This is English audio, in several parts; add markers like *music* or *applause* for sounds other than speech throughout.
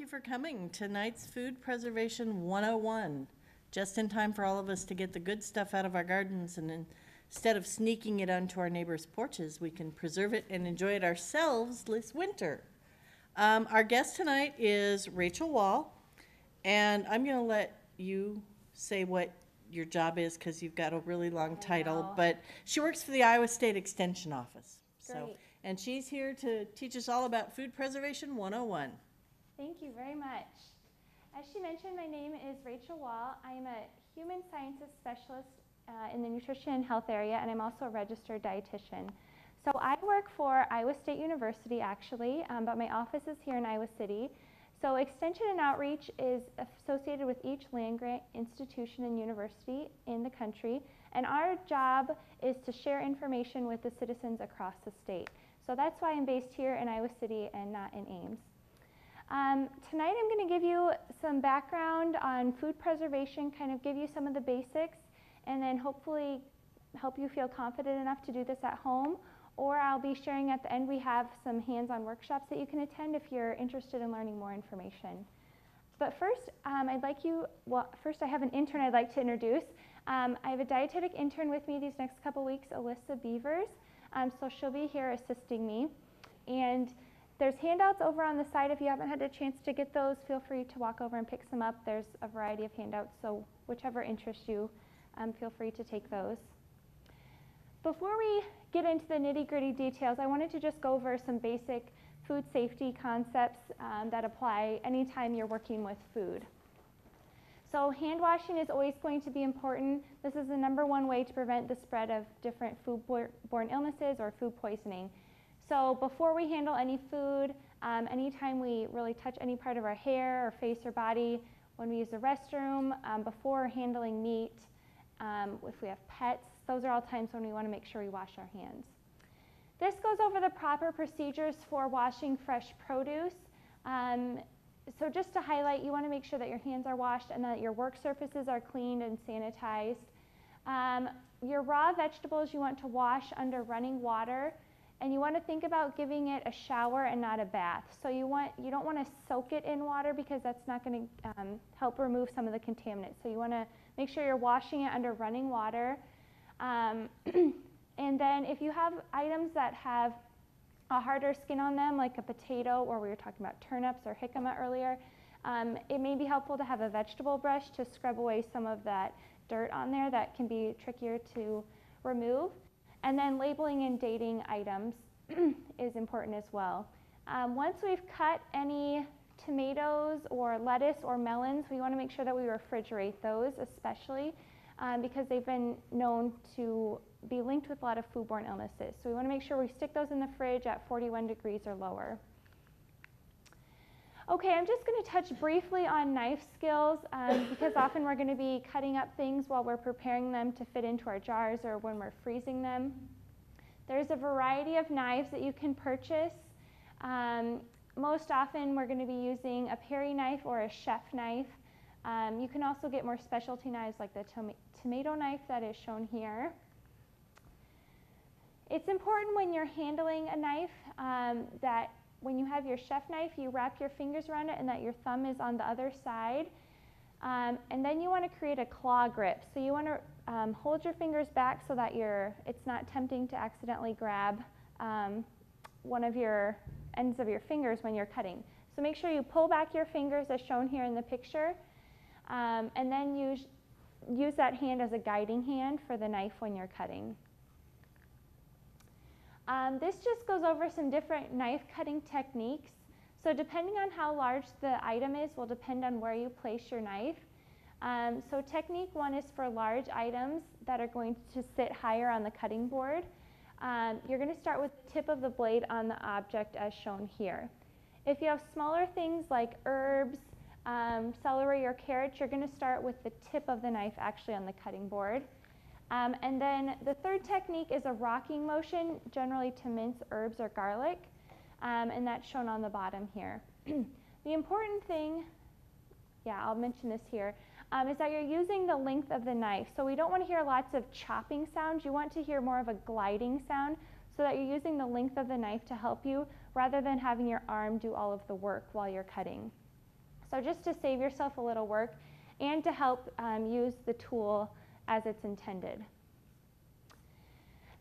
you for coming. Tonight's Food Preservation 101. Just in time for all of us to get the good stuff out of our gardens and instead of sneaking it onto our neighbors' porches, we can preserve it and enjoy it ourselves this winter. Um, our guest tonight is Rachel Wall, and I'm going to let you say what your job is because you've got a really long title. But she works for the Iowa State Extension Office. So, and she's here to teach us all about Food Preservation 101. Thank you very much. As she mentioned, my name is Rachel Wall. I am a human sciences specialist uh, in the nutrition and health area, and I'm also a registered dietitian. So I work for Iowa State University, actually, um, but my office is here in Iowa City. So extension and outreach is associated with each land grant institution and university in the country, and our job is to share information with the citizens across the state. So that's why I'm based here in Iowa City and not in Ames. Um, tonight I'm going to give you some background on food preservation, kind of give you some of the basics, and then hopefully help you feel confident enough to do this at home. Or I'll be sharing at the end, we have some hands-on workshops that you can attend if you're interested in learning more information. But first, um, I'd like you, well, first I have an intern I'd like to introduce. Um, I have a dietetic intern with me these next couple weeks, Alyssa Beavers. Um, so she'll be here assisting me. And there's handouts over on the side. If you haven't had a chance to get those, feel free to walk over and pick some up. There's a variety of handouts, so whichever interests you, um, feel free to take those. Before we get into the nitty gritty details, I wanted to just go over some basic food safety concepts um, that apply anytime you're working with food. So hand washing is always going to be important. This is the number one way to prevent the spread of different foodborne illnesses or food poisoning. So before we handle any food, um, anytime we really touch any part of our hair or face or body, when we use the restroom, um, before handling meat, um, if we have pets, those are all times when we want to make sure we wash our hands. This goes over the proper procedures for washing fresh produce. Um, so just to highlight, you want to make sure that your hands are washed and that your work surfaces are cleaned and sanitized. Um, your raw vegetables you want to wash under running water and you want to think about giving it a shower and not a bath. So you want you don't want to soak it in water because that's not going to um, help remove some of the contaminants. So you want to make sure you're washing it under running water. Um, *clears throat* and then if you have items that have a harder skin on them, like a potato, or we were talking about turnips or jicama earlier, um, it may be helpful to have a vegetable brush to scrub away some of that dirt on there that can be trickier to remove. And then labeling and dating items *clears throat* is important as well. Um, once we've cut any tomatoes or lettuce or melons, we want to make sure that we refrigerate those, especially um, because they've been known to be linked with a lot of foodborne illnesses. So we want to make sure we stick those in the fridge at 41 degrees or lower. Okay, I'm just going to touch briefly on knife skills um, *coughs* because often we're going to be cutting up things while we're preparing them to fit into our jars or when we're freezing them. There's a variety of knives that you can purchase. Um, most often we're going to be using a paring knife or a chef knife. Um, you can also get more specialty knives like the tom tomato knife that is shown here. It's important when you're handling a knife um, that when you have your chef knife, you wrap your fingers around it and that your thumb is on the other side. Um, and then you want to create a claw grip. So you want to um, hold your fingers back so that you're, it's not tempting to accidentally grab um, one of your ends of your fingers when you're cutting. So make sure you pull back your fingers as shown here in the picture. Um, and then use, use that hand as a guiding hand for the knife when you're cutting. Um, this just goes over some different knife cutting techniques. So depending on how large the item is will depend on where you place your knife. Um, so technique one is for large items that are going to sit higher on the cutting board. Um, you're going to start with the tip of the blade on the object as shown here. If you have smaller things like herbs, um, celery or carrots, you're going to start with the tip of the knife actually on the cutting board. Um, and then the third technique is a rocking motion, generally to mince herbs or garlic, um, and that's shown on the bottom here. *clears throat* the important thing, yeah, I'll mention this here, um, is that you're using the length of the knife. So we don't want to hear lots of chopping sounds. You want to hear more of a gliding sound so that you're using the length of the knife to help you rather than having your arm do all of the work while you're cutting. So just to save yourself a little work and to help um, use the tool as it's intended.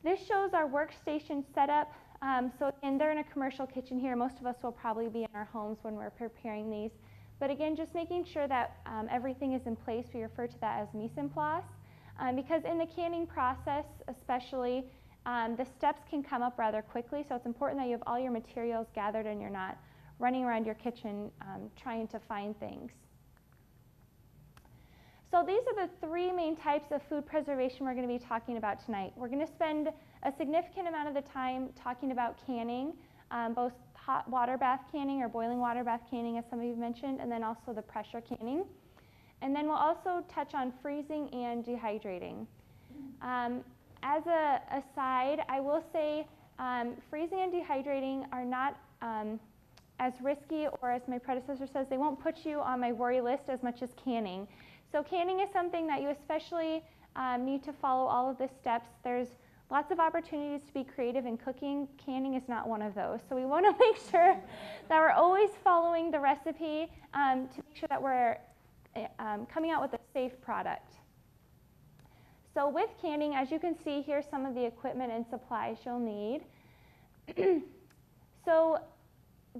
This shows our workstation setup. Um, so again, they're in a commercial kitchen here. Most of us will probably be in our homes when we're preparing these. But again, just making sure that um, everything is in place. We refer to that as mise en place. Um, because in the canning process, especially, um, the steps can come up rather quickly. So it's important that you have all your materials gathered and you're not running around your kitchen um, trying to find things. So these are the three main types of food preservation we're going to be talking about tonight. We're going to spend a significant amount of the time talking about canning, um, both hot water bath canning or boiling water bath canning, as some of you mentioned, and then also the pressure canning. And then we'll also touch on freezing and dehydrating. Um, as a aside, I will say um, freezing and dehydrating are not um, as risky, or as my predecessor says, they won't put you on my worry list as much as canning. So canning is something that you especially um, need to follow all of the steps. There's lots of opportunities to be creative in cooking. Canning is not one of those. So we want to *laughs* make sure that we're always following the recipe um, to make sure that we're eh, um, coming out with a safe product. So with canning, as you can see, here's some of the equipment and supplies you'll need. *clears throat* so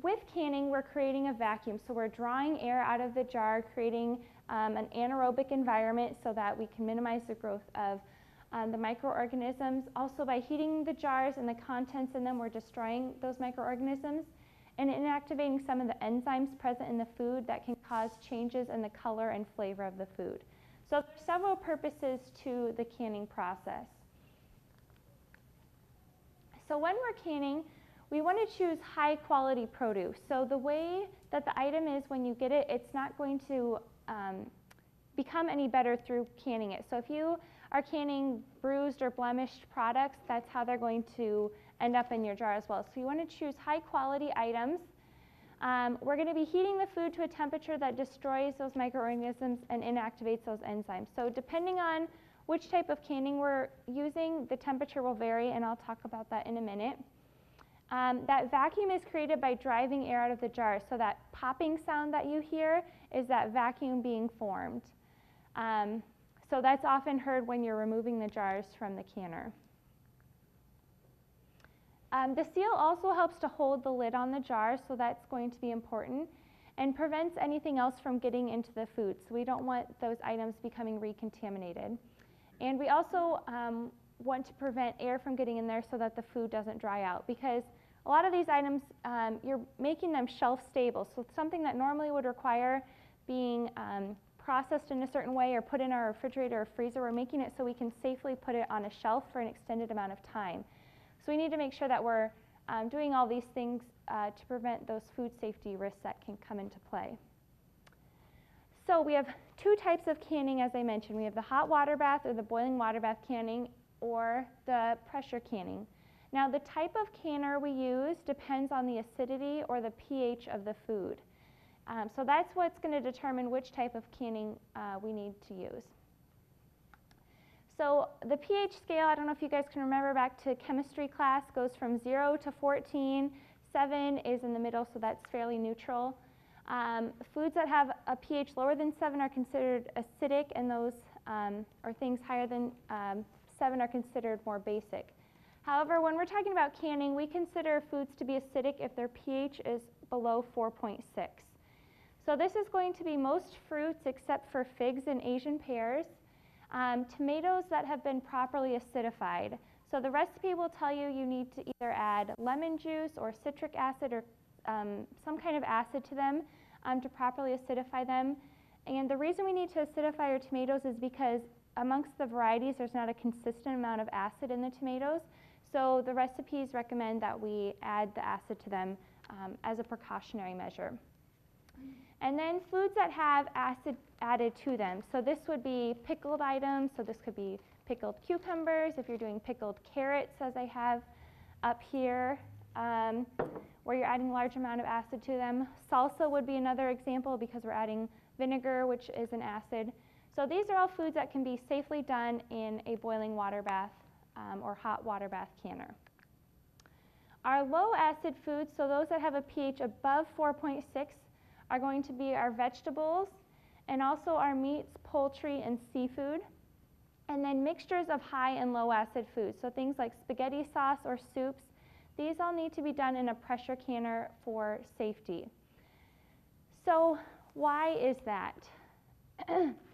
with canning, we're creating a vacuum. So we're drawing air out of the jar, creating um, an anaerobic environment so that we can minimize the growth of um, the microorganisms. Also, by heating the jars and the contents in them, we're destroying those microorganisms and inactivating some of the enzymes present in the food that can cause changes in the color and flavor of the food. So, there are several purposes to the canning process. So, when we're canning, we want to choose high quality produce. So, the way that the item is when you get it, it's not going to um, become any better through canning it. So if you are canning bruised or blemished products, that's how they're going to end up in your jar as well. So you want to choose high quality items. Um, we're going to be heating the food to a temperature that destroys those microorganisms and inactivates those enzymes. So depending on which type of canning we're using, the temperature will vary, and I'll talk about that in a minute. Um, that vacuum is created by driving air out of the jar. So that popping sound that you hear is that vacuum being formed. Um, so that's often heard when you're removing the jars from the canner. Um, the seal also helps to hold the lid on the jar, so that's going to be important, and prevents anything else from getting into the food. So we don't want those items becoming recontaminated. And we also um, want to prevent air from getting in there so that the food doesn't dry out because a lot of these items, um, you're making them shelf stable. So something that normally would require being um, processed in a certain way or put in our refrigerator or freezer, we're making it so we can safely put it on a shelf for an extended amount of time. So we need to make sure that we're um, doing all these things uh, to prevent those food safety risks that can come into play. So we have two types of canning, as I mentioned. We have the hot water bath or the boiling water bath canning or the pressure canning. Now, the type of canner we use depends on the acidity or the pH of the food. Um, so that's what's going to determine which type of canning uh, we need to use. So the pH scale, I don't know if you guys can remember back to chemistry class, goes from 0 to 14. 7 is in the middle, so that's fairly neutral. Um, foods that have a pH lower than 7 are considered acidic, and those um, or things higher than um, 7 are considered more basic. However, when we're talking about canning, we consider foods to be acidic if their pH is below 4.6. So this is going to be most fruits except for figs and Asian pears, um, tomatoes that have been properly acidified. So the recipe will tell you you need to either add lemon juice or citric acid or um, some kind of acid to them um, to properly acidify them. And the reason we need to acidify our tomatoes is because amongst the varieties, there's not a consistent amount of acid in the tomatoes. So the recipes recommend that we add the acid to them um, as a precautionary measure. And then foods that have acid added to them. So this would be pickled items. So this could be pickled cucumbers, if you're doing pickled carrots, as I have up here, um, where you're adding a large amount of acid to them. Salsa would be another example because we're adding vinegar, which is an acid. So these are all foods that can be safely done in a boiling water bath um, or hot water bath canner. Our low acid foods, so those that have a pH above 4.6, are going to be our vegetables and also our meats, poultry, and seafood. And then mixtures of high and low acid foods, so things like spaghetti sauce or soups. These all need to be done in a pressure canner for safety. So, why is that? *clears throat*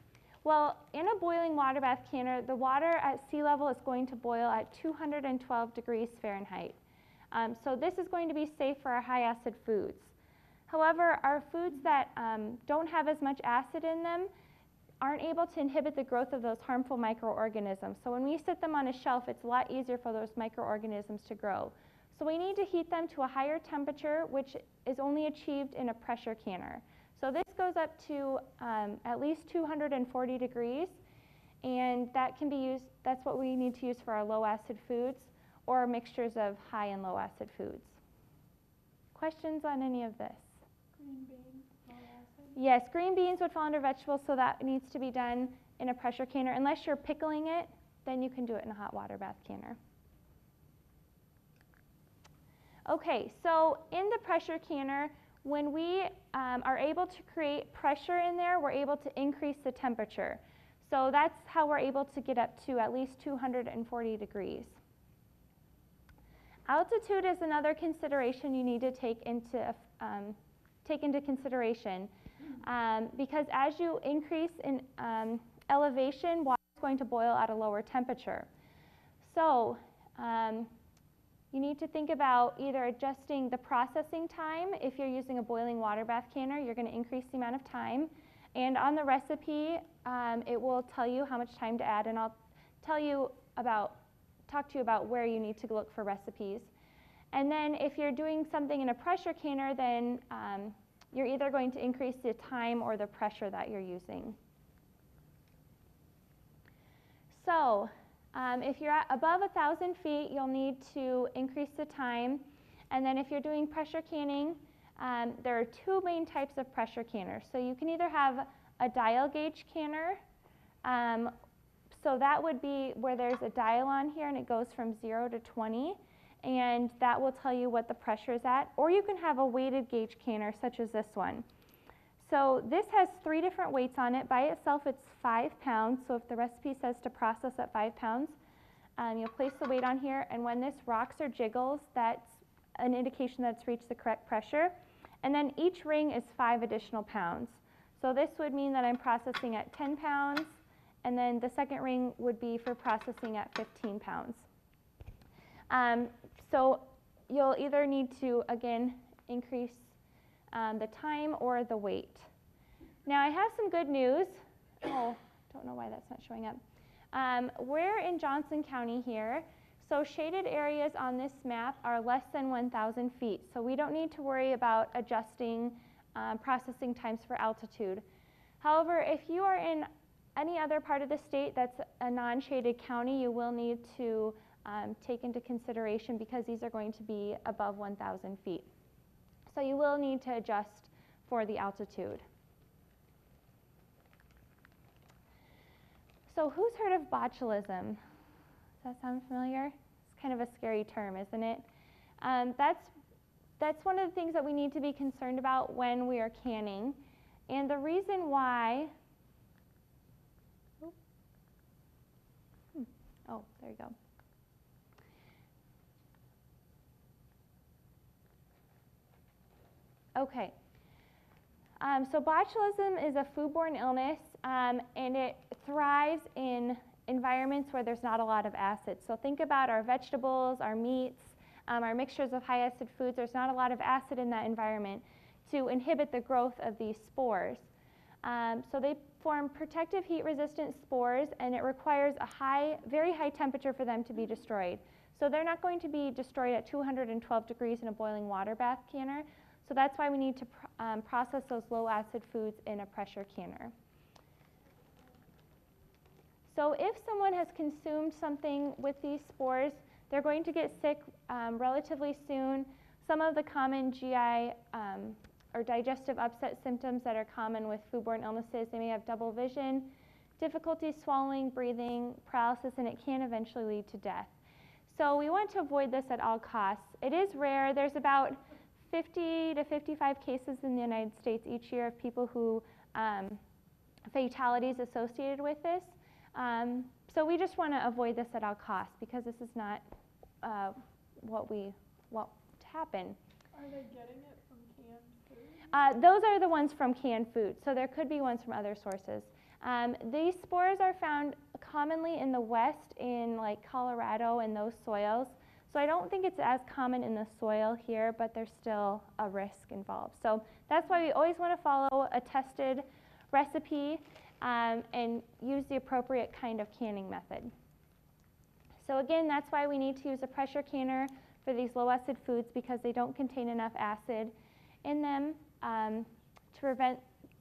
well, in a boiling water bath canner, the water at sea level is going to boil at 212 degrees Fahrenheit. Um, so, this is going to be safe for our high acid foods. However, our foods that um, don't have as much acid in them aren't able to inhibit the growth of those harmful microorganisms. So when we sit them on a shelf, it's a lot easier for those microorganisms to grow. So we need to heat them to a higher temperature, which is only achieved in a pressure canner. So this goes up to um, at least 240 degrees, and that can be used, that's what we need to use for our low acid foods or mixtures of high and low acid foods. Questions on any of this? Green beans, low acid. Yes, green beans would fall under vegetables, so that needs to be done in a pressure canner. Unless you're pickling it, then you can do it in a hot water bath canner. Okay, so in the pressure canner, when we um, are able to create pressure in there, we're able to increase the temperature. So that's how we're able to get up to at least 240 degrees. Altitude is another consideration you need to take into, um, take into consideration um, because as you increase in um, elevation, water is going to boil at a lower temperature. So um, you need to think about either adjusting the processing time. If you're using a boiling water bath canner, you're going to increase the amount of time. And on the recipe, um, it will tell you how much time to add, and I'll tell you about, talk to you about where you need to look for recipes. And then if you're doing something in a pressure canner, then um, you're either going to increase the time or the pressure that you're using. So um, if you're at above 1,000 feet, you'll need to increase the time. And then if you're doing pressure canning, um, there are two main types of pressure canners. So you can either have a dial gauge canner. Um, so that would be where there's a dial on here and it goes from 0 to 20. And that will tell you what the pressure is at. Or you can have a weighted gauge canner such as this one. So this has three different weights on it. By itself, it's five pounds. So if the recipe says to process at five pounds, um, you'll place the weight on here. And when this rocks or jiggles, that's an indication that it's reached the correct pressure. And then each ring is five additional pounds. So this would mean that I'm processing at 10 pounds. And then the second ring would be for processing at 15 pounds. Um, so you'll either need to, again, increase um, the time or the weight. Now I have some good news. Oh, don't know why that's not showing up. Um, we're in Johnson County here, so shaded areas on this map are less than 1,000 feet, so we don't need to worry about adjusting um, processing times for altitude. However, if you are in any other part of the state that's a non-shaded county, you will need to um, take into consideration because these are going to be above 1,000 feet. So you will need to adjust for the altitude. So who's heard of botulism? Does that sound familiar? It's kind of a scary term, isn't it? Um, that's, that's one of the things that we need to be concerned about when we are canning. And the reason why, hmm, oh, there you go. Okay. Um, so botulism is a foodborne illness, um, and it thrives in environments where there's not a lot of acid. So think about our vegetables, our meats, um, our mixtures of high acid foods. There's not a lot of acid in that environment to inhibit the growth of these spores. Um, so they form protective heat resistant spores, and it requires a high, very high temperature for them to be destroyed. So they're not going to be destroyed at 212 degrees in a boiling water bath canner. So that's why we need to pr um, process those low acid foods in a pressure canner. So if someone has consumed something with these spores, they're going to get sick um, relatively soon. Some of the common GI um, or digestive upset symptoms that are common with foodborne illnesses, they may have double vision, difficulty swallowing, breathing, paralysis, and it can eventually lead to death. So we want to avoid this at all costs. It is rare. There's about 50 to 55 cases in the United States each year of people who um, fatalities associated with this. Um, so we just want to avoid this at all costs because this is not uh, what we want to happen. Are they getting it from canned food? Uh, those are the ones from canned food, so there could be ones from other sources. Um, these spores are found commonly in the west, in like Colorado and those soils. So I don't think it's as common in the soil here, but there's still a risk involved. So that's why we always want to follow a tested recipe um, and use the appropriate kind of canning method. So again, that's why we need to use a pressure canner for these low acid foods because they don't contain enough acid in them um, to prevent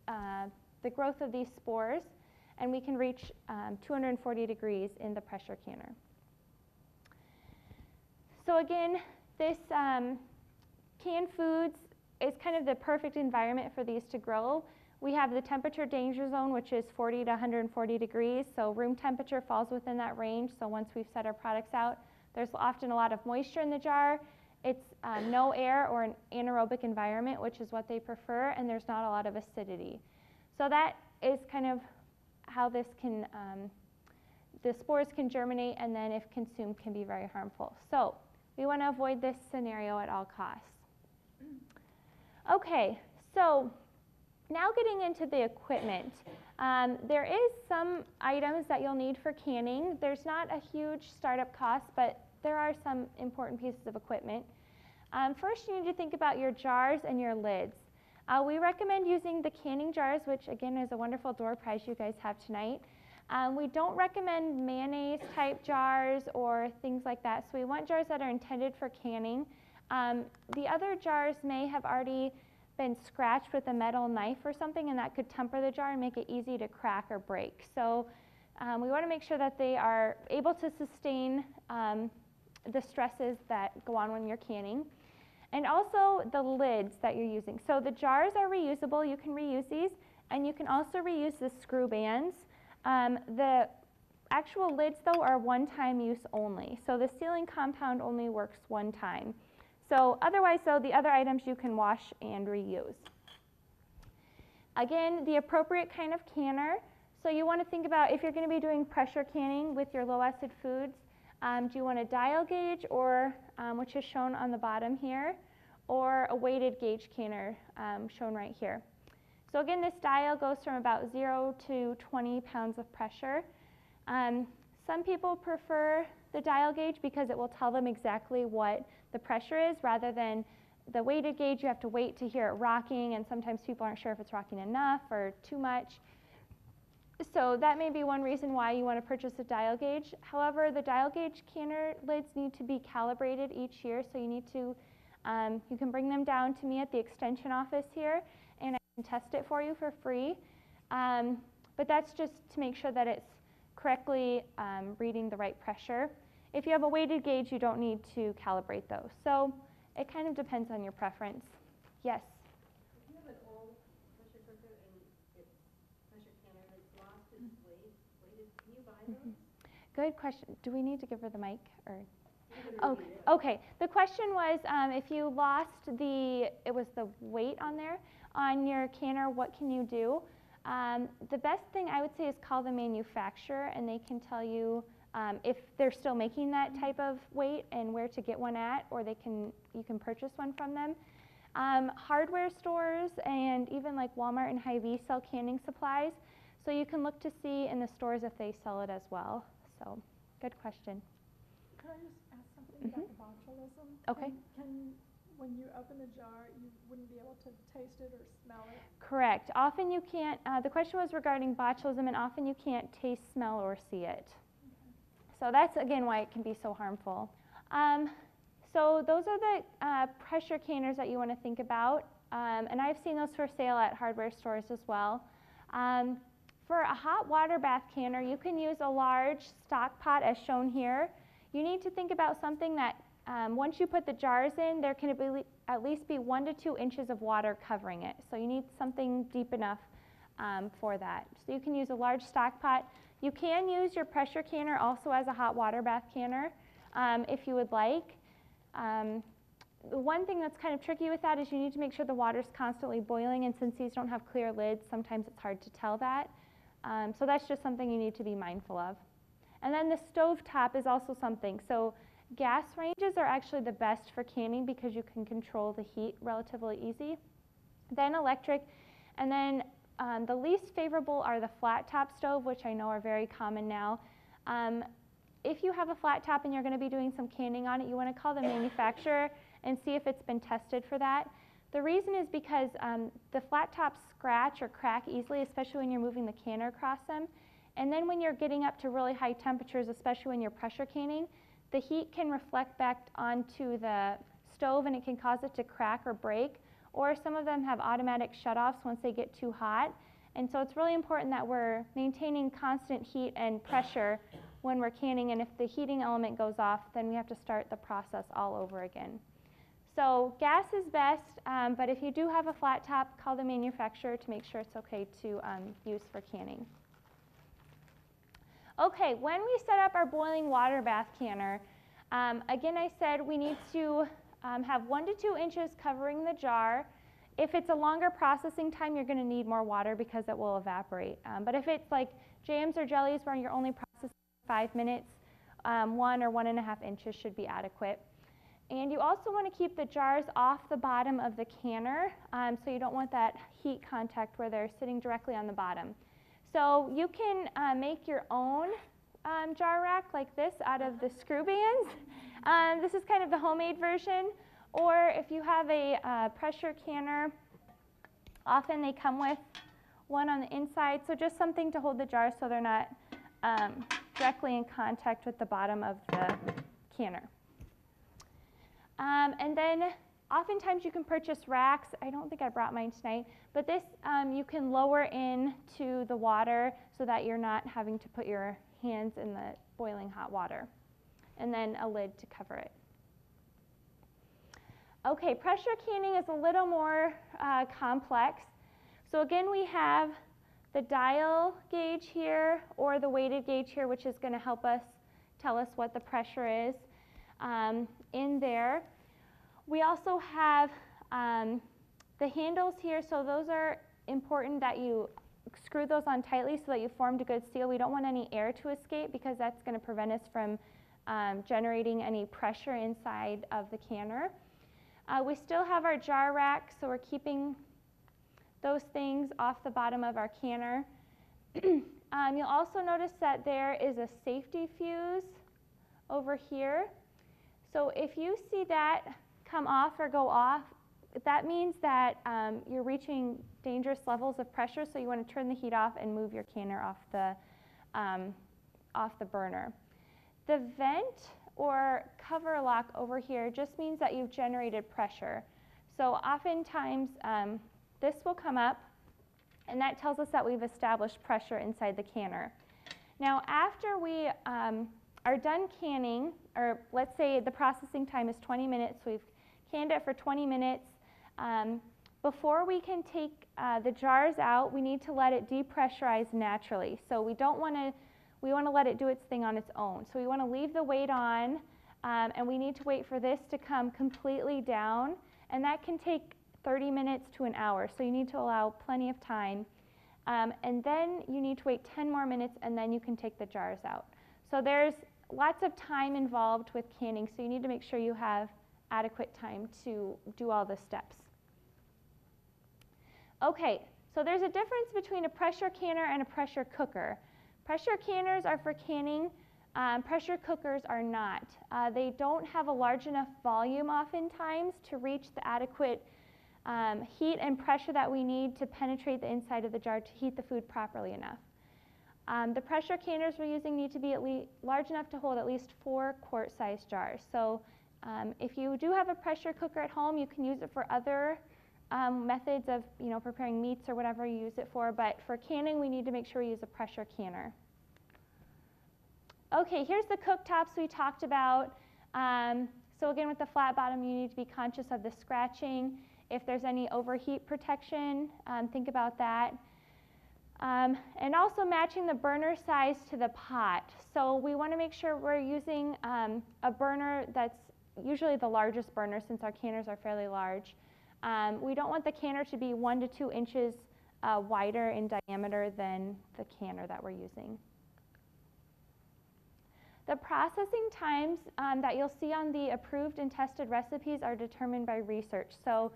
uh, the growth of these spores. And we can reach um, 240 degrees in the pressure canner. So again, this um, canned foods is kind of the perfect environment for these to grow. We have the temperature danger zone, which is 40 to 140 degrees. So room temperature falls within that range. So once we've set our products out, there's often a lot of moisture in the jar. It's uh, no air or an anaerobic environment, which is what they prefer, and there's not a lot of acidity. So that is kind of how this can, um, the spores can germinate and then if consumed can be very harmful. So we want to avoid this scenario at all costs. Okay, so now getting into the equipment. Um, there is some items that you'll need for canning. There's not a huge startup cost, but there are some important pieces of equipment. Um, first, you need to think about your jars and your lids. Uh, we recommend using the canning jars, which again is a wonderful door prize you guys have tonight. Um, we don't recommend mayonnaise type jars or things like that, so we want jars that are intended for canning. Um, the other jars may have already been scratched with a metal knife or something, and that could temper the jar and make it easy to crack or break. So um, we want to make sure that they are able to sustain um, the stresses that go on when you're canning. And also the lids that you're using. So the jars are reusable, you can reuse these, and you can also reuse the screw bands. Um, the actual lids though are one-time use only. So the sealing compound only works one time. So otherwise though, the other items you can wash and reuse. Again, the appropriate kind of canner. So you want to think about if you're going to be doing pressure canning with your low acid foods, um, do you want a dial gauge or, um, which is shown on the bottom here, or a weighted gauge canner um, shown right here. So again, this dial goes from about 0 to 20 pounds of pressure. Um, some people prefer the dial gauge because it will tell them exactly what the pressure is rather than the weighted gauge, you have to wait to hear it rocking, and sometimes people aren't sure if it's rocking enough or too much. So that may be one reason why you want to purchase a dial gauge. However, the dial gauge canner lids need to be calibrated each year, so you need to, um, you can bring them down to me at the extension office here, and test it for you for free. Um, but that's just to make sure that it's correctly um, reading the right pressure. If you have a weighted gauge, you don't need to calibrate those. So it kind of depends on your preference. Yes? If you have an old pressure cooker and its pressure canner lost its weight, weighted, can you buy those? Good question. Do we need to give her the mic or? Can Oh, okay. The question was um, if you lost the, it was the weight on there on your canner, what can you do? Um, the best thing I would say is call the manufacturer and they can tell you um, if they're still making that type of weight and where to get one at, or they can, you can purchase one from them. Um, hardware stores and even like Walmart and Hy-Vee sell canning supplies, so you can look to see in the stores if they sell it as well. So, good question. Can I just ask something about the botulism? Mm-hmm. Okay. Can- Can, when you open the jar, you wouldn't be able to taste it or smell it? Correct. Often you can't, uh, the question was regarding botulism, and often you can't taste, smell, or see it. So that's again why it can be so harmful. Um, so those are the uh, pressure canners that you want to think about, um, and I've seen those for sale at hardware stores as well. Um, for a hot water bath canner, you can use a large stock pot as shown here. You need to think about something that um, once you put the jars in, there can be at least be one to two inches of water covering it. So you need something deep enough um, for that. So you can use a large stock pot. You can use your pressure canner also as a hot water bath canner um, if you would like. Um, the one thing that's kind of tricky with that is you need to make sure the water is constantly boiling, and since these don't have clear lids, sometimes it's hard to tell that. Um, so that's just something you need to be mindful of. And then the stove top is also something. So gas ranges are actually the best for canning because you can control the heat relatively easy. Then electric, and then um, the least favorable are the flat top stove, which I know are very common now. Um, if you have a flat top and you're going to be doing some canning on it, you want to call the manufacturer and see if it's been tested for that. The reason is because um, the flat tops scratch or crack easily, especially when you're moving the canner across them. And then when you're getting up to really high temperatures, especially when you're pressure canning, the heat can reflect back onto the stove and it can cause it to crack or break. Or some of them have automatic shutoffs once they get too hot. And so it's really important that we're maintaining constant heat and pressure when we're canning. And if the heating element goes off, then we have to start the process all over again. So gas is best, um, but if you do have a flat top, call the manufacturer to make sure it's okay to um, use for canning. Okay, when we set up our boiling water bath canner, um, again I said we need to um, have one to two inches covering the jar. If it's a longer processing time, you're going to need more water because it will evaporate. Um, but if it's like jams or jellies where you're only processing five minutes, um, one or one and a half inches should be adequate. And you also want to keep the jars off the bottom of the canner, um, so you don't want that heat contact where they're sitting directly on the bottom. So you can uh, make your own um, jar rack like this out of the screw bands. *laughs* Um, this is kind of the homemade version. Or if you have a uh, pressure canner, often they come with one on the inside. So just something to hold the jars so they're not um, directly in contact with the bottom of the canner. Um, and then oftentimes you can purchase racks. I don't think I brought mine tonight, but this um, you can lower in to the water so that you're not having to put your hands in the boiling hot water. And then a lid to cover it. Okay, pressure canning is a little more uh, complex. So again, we have the dial gauge here or the weighted gauge here, which is going to help us tell us what the pressure is um, in there. We also have um, the handles here, so those are important that you screw those on tightly so that you formed a good seal. We don't want any air to escape because that's going to prevent us from um, generating any pressure inside of the canner. Uh, we still have our jar rack, so we're keeping those things off the bottom of our canner. *clears throat* um, you'll also notice that there is a safety fuse over here. So if you see that come off or go off, that means that um, you're reaching dangerous levels of pressure, so you want to turn the heat off and move your canner off the, um, off the burner. The vent or cover lock over here just means that you've generated pressure. So oftentimes um, this will come up and that tells us that we've established pressure inside the canner. Now after we um, are done canning, or let's say the processing time is 20 minutes, we've canned it for 20 minutes, um, before we can take uh, the jars out, we need to let it depressurize naturally. So we don't want to, we want to let it do its thing on its own. So we want to leave the weight on, um, and we need to wait for this to come completely down, and that can take 30 minutes to an hour. So you need to allow plenty of time. Um, and then you need to wait 10 more minutes, and then you can take the jars out. So there's lots of time involved with canning, so you need to make sure you have adequate time to do all the steps. Okay, so there's a difference between a pressure canner and a pressure cooker. Pressure canners are for canning, um, pressure cookers are not. Uh, they don't have a large enough volume oftentimes to reach the adequate um, heat and pressure that we need to penetrate the inside of the jar to heat the food properly enough. Um, the pressure canners we're using need to be at least large enough to hold at least four quart-sized jars. So um, if you do have a pressure cooker at home, you can use it for other um, methods of you know, preparing meats or whatever you use it for, but for canning, we need to make sure we use a pressure canner. Okay, here's the cooktops we talked about. Um, so again, with the flat bottom, you need to be conscious of the scratching. If there's any overheat protection, um, think about that. Um, and also matching the burner size to the pot. So we want to make sure we're using um, a burner that's usually the largest burner since our canners are fairly large. Um, we don't want the canner to be one to two inches uh, wider in diameter than the canner that we're using. The processing times um, that you'll see on the approved and tested recipes are determined by research. So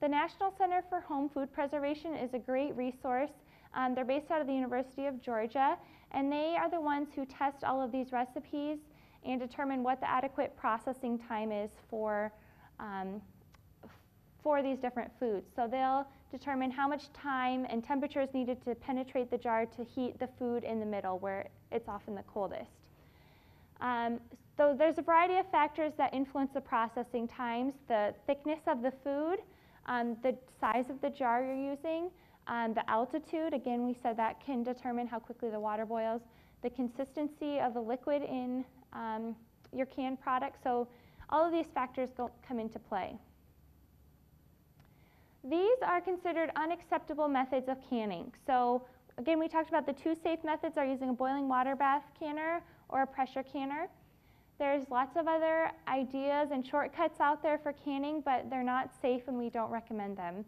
the National Center for Home Food Preservation is a great resource. Um, they're based out of the University of Georgia, and they are the ones who test all of these recipes and determine what the adequate processing time is for, um, for these different foods. So they'll determine how much time and temperature is needed to penetrate the jar to heat the food in the middle where it's often the coldest. Um, so there's a variety of factors that influence the processing times, the thickness of the food, um, the size of the jar you're using, um, the altitude, again, we said that can determine how quickly the water boils, the consistency of the liquid in um, your canned product. So all of these factors go, come into play. These are considered unacceptable methods of canning. So again, we talked about the two safe methods are using a boiling water bath canner or a pressure canner. There's lots of other ideas and shortcuts out there for canning, but they're not safe and we don't recommend them.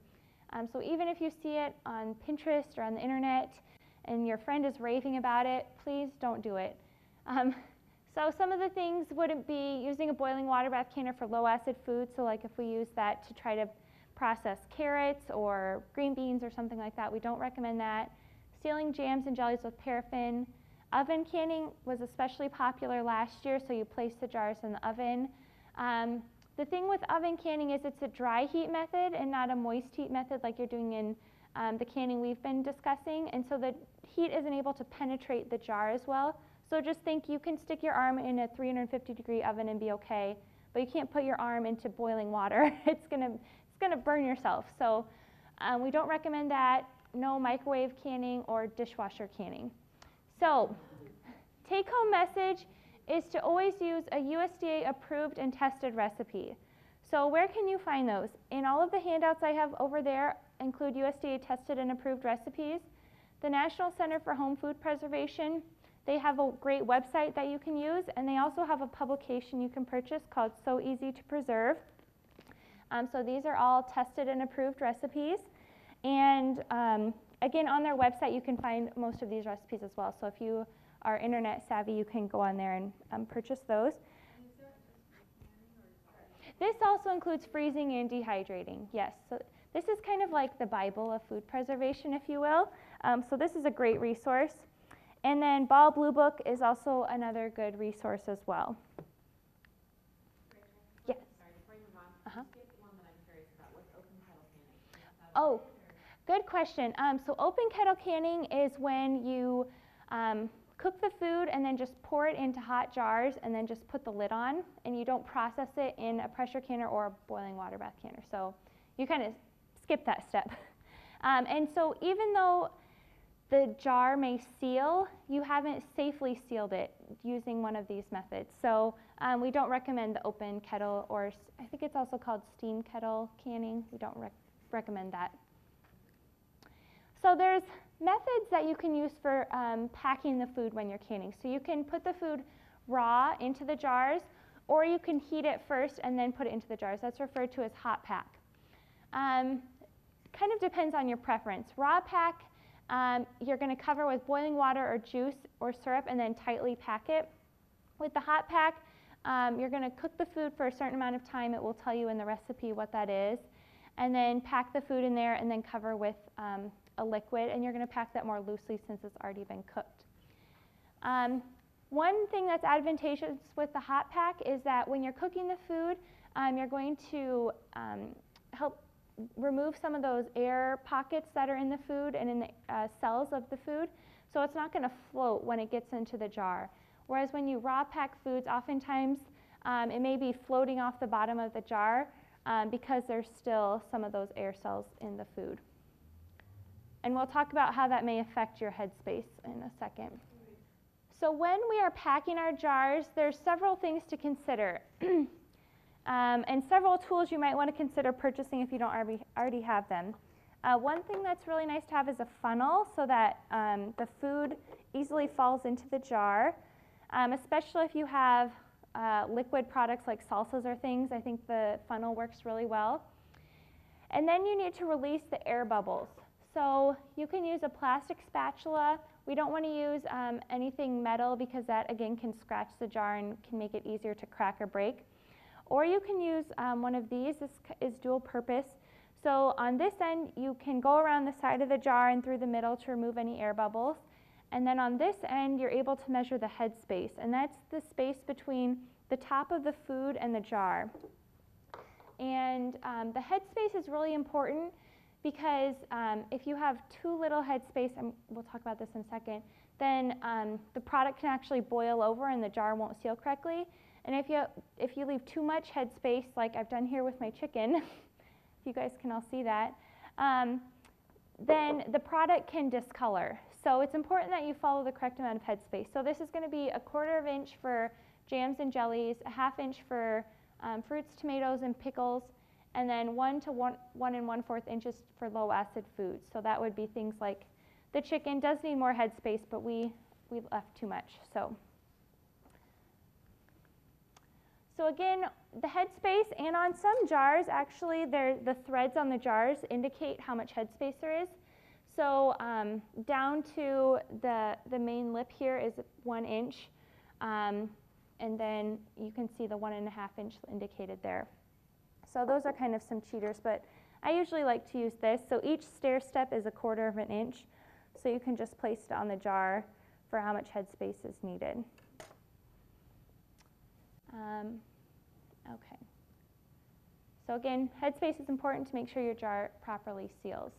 Um, so even if you see it on Pinterest or on the internet and your friend is raving about it, please don't do it. Um, *laughs* so some of the things wouldn't be using a boiling water bath canner for low acid food. So like if we use that to try to process carrots or green beans or something like that, we don't recommend that. Sealing jams and jellies with paraffin. Oven canning was especially popular last year, so you place the jars in the oven. Um, the thing with oven canning is it's a dry heat method and not a moist heat method like you're doing in um, the canning we've been discussing. And so the heat isn't able to penetrate the jar as well. So just think you can stick your arm in a 350 degree oven and be okay, but you can't put your arm into boiling water. *laughs* it's gonna, it's gonna burn yourself. So um, we don't recommend that. No microwave canning or dishwasher canning. So take home message is to always use a USDA approved and tested recipe. So where can you find those? In all of the handouts I have over there include USDA tested and approved recipes. The National Center for Home Food Preservation, they have a great website that you can use, and they also have a publication you can purchase called So Easy to Preserve. Um, so these are all tested and approved recipes. And um, again, on their website, you can find most of these recipes as well. So if you are internet savvy, you can go on there and um, purchase those. This also includes freezing and dehydrating, yes. So this is kind of like the Bible of food preservation, if you will. Um, so this is a great resource. And then Ball Blue Book is also another good resource as well. Yes. Uh-huh. Oh, good question. Um, so open kettle canning is when you um, cook the food and then just pour it into hot jars and then just put the lid on and you don't process it in a pressure canner or a boiling water bath canner. So you kind of skip that step. *laughs* Um, and so even though the jar may seal, you haven't safely sealed it using one of these methods. So um, we don't recommend the open kettle or I think it's also called steam kettle canning. We don't rec recommend that. So there's methods that you can use for um, packing the food when you're canning. So you can put the food raw into the jars, or you can heat it first and then put it into the jars. That's referred to as hot pack. Um, kind of depends on your preference. Raw pack, um, you're going to cover with boiling water or juice or syrup and then tightly pack it. With the hot pack, um, you're going to cook the food for a certain amount of time. It will tell you in the recipe what that is. And then pack the food in there and then cover with um, a liquid, and you're going to pack that more loosely since it's already been cooked. Um, one thing that's advantageous with the hot pack is that when you're cooking the food, um, you're going to um, help remove some of those air pockets that are in the food and in the uh, cells of the food. So it's not going to float when it gets into the jar. Whereas when you raw pack foods, oftentimes um, it may be floating off the bottom of the jar um, because there's still some of those air cells in the food. And we'll talk about how that may affect your headspace in a second. So when we are packing our jars, there's several things to consider. *clears throat* um, and several tools you might want to consider purchasing if you don't already, have them. Uh, one thing that's really nice to have is a funnel so that um, the food easily falls into the jar, um, especially if you have uh, liquid products like salsas or things, I think the funnel works really well. And then you need to release the air bubbles. So you can use a plastic spatula. We don't want to use um, anything metal because that again can scratch the jar and can make it easier to crack or break. Or you can use um, one of these. This is dual purpose. So on this end, you can go around the side of the jar and through the middle to remove any air bubbles. And then on this end, you're able to measure the head space, and that's the space between the top of the food and the jar. And um, the head space is really important because um, if you have too little head space, and we'll talk about this in a second, then um, the product can actually boil over and the jar won't seal correctly. And if you, if you leave too much head space, like I've done here with my chicken, *laughs* if you guys can all see that, um, then the product can discolor. So it's important that you follow the correct amount of headspace. So this is going to be a quarter of inch for jams and jellies, a half inch for um, fruits, tomatoes, and pickles, and then one to one, one and one fourth inches for low acid foods. So that would be things like the chicken does need more headspace, but we, we left too much. So. So again, the headspace, and on some jars, actually, the threads on the jars indicate how much headspace there is. So um, down to the, the main lip here is one inch, um, and then you can see the one and a half inch indicated there. So those are kind of some cheaters, but I usually like to use this. So each stair step is a quarter of an inch, so you can just place it on the jar for how much headspace is needed. Um, okay. So again, headspace is important to make sure your jar properly seals.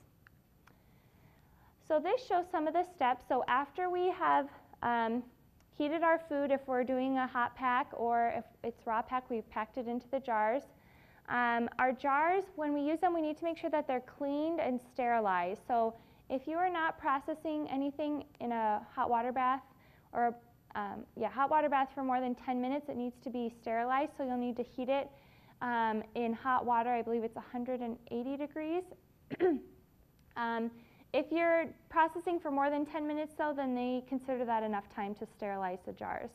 So this shows some of the steps. So after we have um, heated our food, if we're doing a hot pack or if it's raw pack, we've packed it into the jars. Um, our jars, when we use them, we need to make sure that they're cleaned and sterilized. So if you are not processing anything in a hot water bath or um, yeah, hot water bath for more than 10 minutes, it needs to be sterilized. So you'll need to heat it um, in hot water. I believe it's 180 degrees. *clears throat* um, if you're processing for more than 10 minutes, though, then they consider that enough time to sterilize the jars.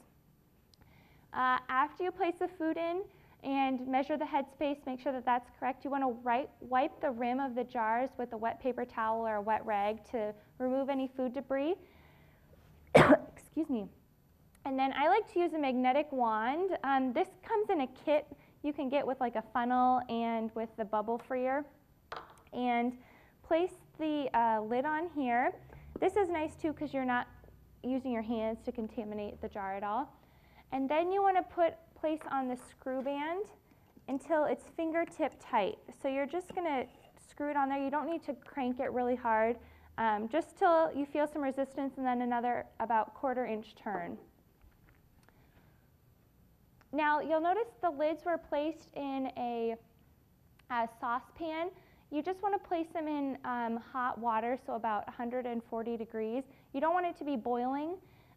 Uh, after you place the food in and measure the headspace, make sure that that's correct. You want to wipe the rim of the jars with a wet paper towel or a wet rag to remove any food debris. *coughs* Excuse me. And then I like to use a magnetic wand. Um, this comes in a kit you can get with like a funnel and with the bubble freer. And place the uh, lid on here. This is nice too because you're not using your hands to contaminate the jar at all. And then you want to put place on the screw band until it's fingertip tight. So you're just going to screw it on there. You don't need to crank it really hard, um, just till you feel some resistance and then another about quarter inch turn. Now you'll notice the lids were placed in a, a saucepan. You just want to place them in um, hot water, so about 140 degrees. You don't want it to be boiling,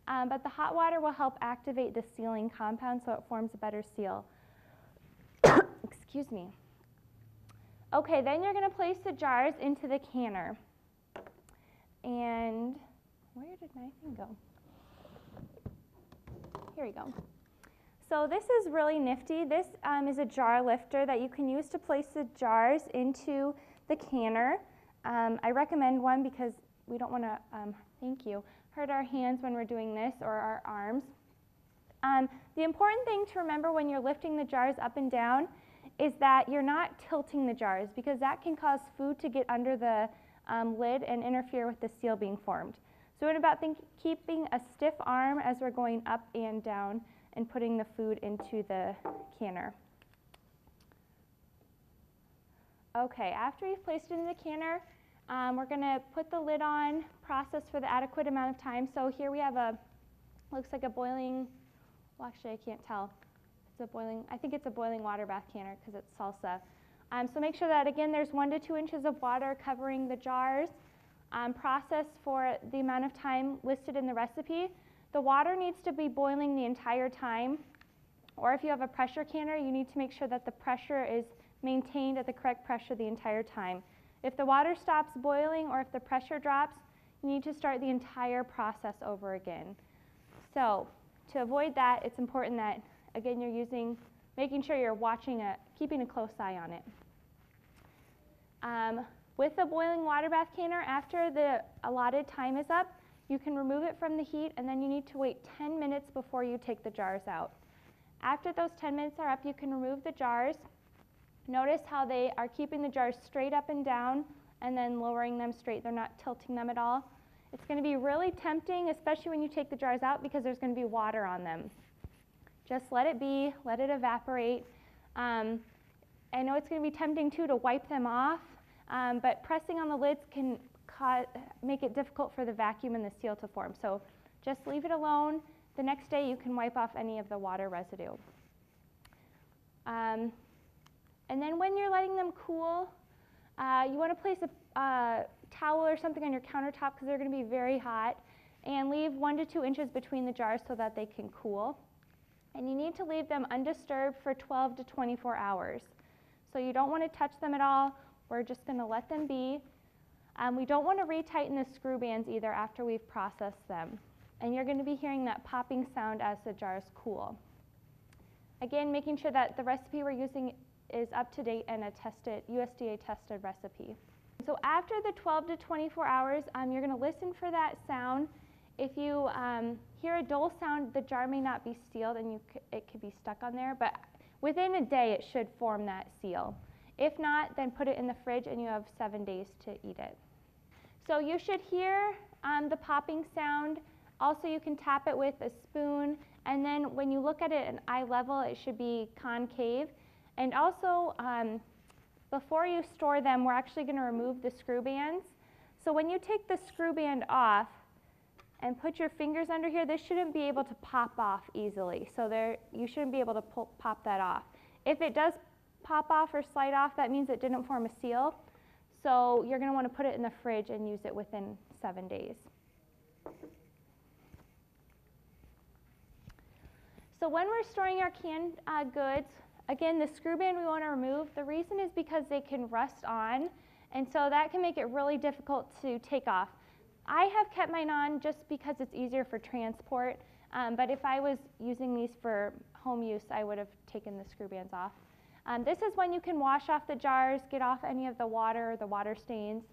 um, but the hot water will help activate the sealing compound so it forms a better seal. *coughs* Excuse me. Okay, then you're going to place the jars into the canner. And where did my thing go? Here we go. So this is really nifty. This um, is a jar lifter that you can use to place the jars into the canner. Um, I recommend one because we don't want to, um, thank you, hurt our hands when we're doing this or our arms. Um, the important thing to remember when you're lifting the jars up and down is that you're not tilting the jars because that can cause food to get under the um, lid and interfere with the seal being formed. So it's about keeping a stiff arm as we're going up and down and putting the food into the canner. Okay, after you've placed it in the canner, um, we're going to put the lid on, process for the adequate amount of time. So here we have a, looks like a boiling, well actually I can't tell. It's a boiling, I think it's a boiling water bath canner because it's salsa. Um, so make sure that again there's one to two inches of water covering the jars. Um, process for the amount of time listed in the recipe. The water needs to be boiling the entire time. Or if you have a pressure canner, you need to make sure that the pressure is maintained at the correct pressure the entire time. If the water stops boiling or if the pressure drops, you need to start the entire process over again. So to avoid that, it's important that again, you're using, making sure you're watching a, keeping a close eye on it. Um, with the boiling water bath canner, after the allotted time is up, you can remove it from the heat and then you need to wait 10 minutes before you take the jars out. After those 10 minutes are up, you can remove the jars. Notice how they are keeping the jars straight up and down and then lowering them straight. They're not tilting them at all. It's going to be really tempting, especially when you take the jars out because there's going to be water on them. Just let it be, let it evaporate. Um, I know it's going to be tempting too to wipe them off, um, but pressing on the lids can make it difficult for the vacuum and the seal to form. So just leave it alone. The next day you can wipe off any of the water residue. Um, and then when you're letting them cool, uh, you want to place a uh, towel or something on your countertop because they're going to be very hot and leave one to two inches between the jars so that they can cool. And you need to leave them undisturbed for 12 to 24 hours. So you don't want to touch them at all. We're just going to let them be. Um, we don't want to retighten the screw bands either after we've processed them. And you're going to be hearing that popping sound as the jars cool. Again, making sure that the recipe we're using is up to date and a tested, USDA tested recipe. So after the 12 to 24 hours, um, you're going to listen for that sound. If you um, hear a dull sound, the jar may not be sealed and you it could be stuck on there, but within a day it should form that seal. If not, then put it in the fridge and you have seven days to eat it. So you should hear um, the popping sound. Also, you can tap it with a spoon, and then when you look at it at eye level, it should be concave. And also, um, before you store them, we're actually going to remove the screw bands. So when you take the screw band off and put your fingers under here, this shouldn't be able to pop off easily. So there, you shouldn't be able to pull, pop that off. If it does pop off or slide off, that means it didn't form a seal. So you're going to want to put it in the fridge and use it within seven days. So when we're storing our canned uh, goods, again, the screw band we want to remove. The reason is because they can rust on, and so that can make it really difficult to take off. I have kept mine on just because it's easier for transport, um, but if I was using these for home use, I would have taken the screw bands off. Um, this is when you can wash off the jars, get off any of the water, the water stains,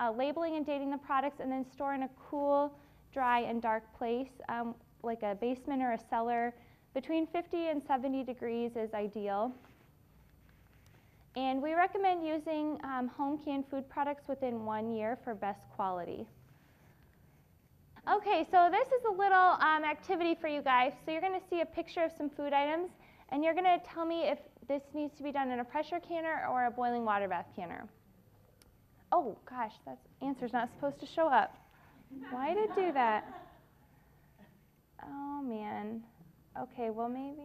uh, labeling and dating the products, and then store in a cool, dry, and dark place, um, like a basement or a cellar. Between 50 and 70 degrees is ideal. And we recommend using um, home canned food products within one year for best quality. Okay, so this is a little um, activity for you guys. So you're going to see a picture of some food items, and you're going to tell me if this needs to be done in a pressure canner or a boiling water bath canner. Oh gosh, that answer's not supposed to show up. Why did it do that? Oh man. Okay, well maybe.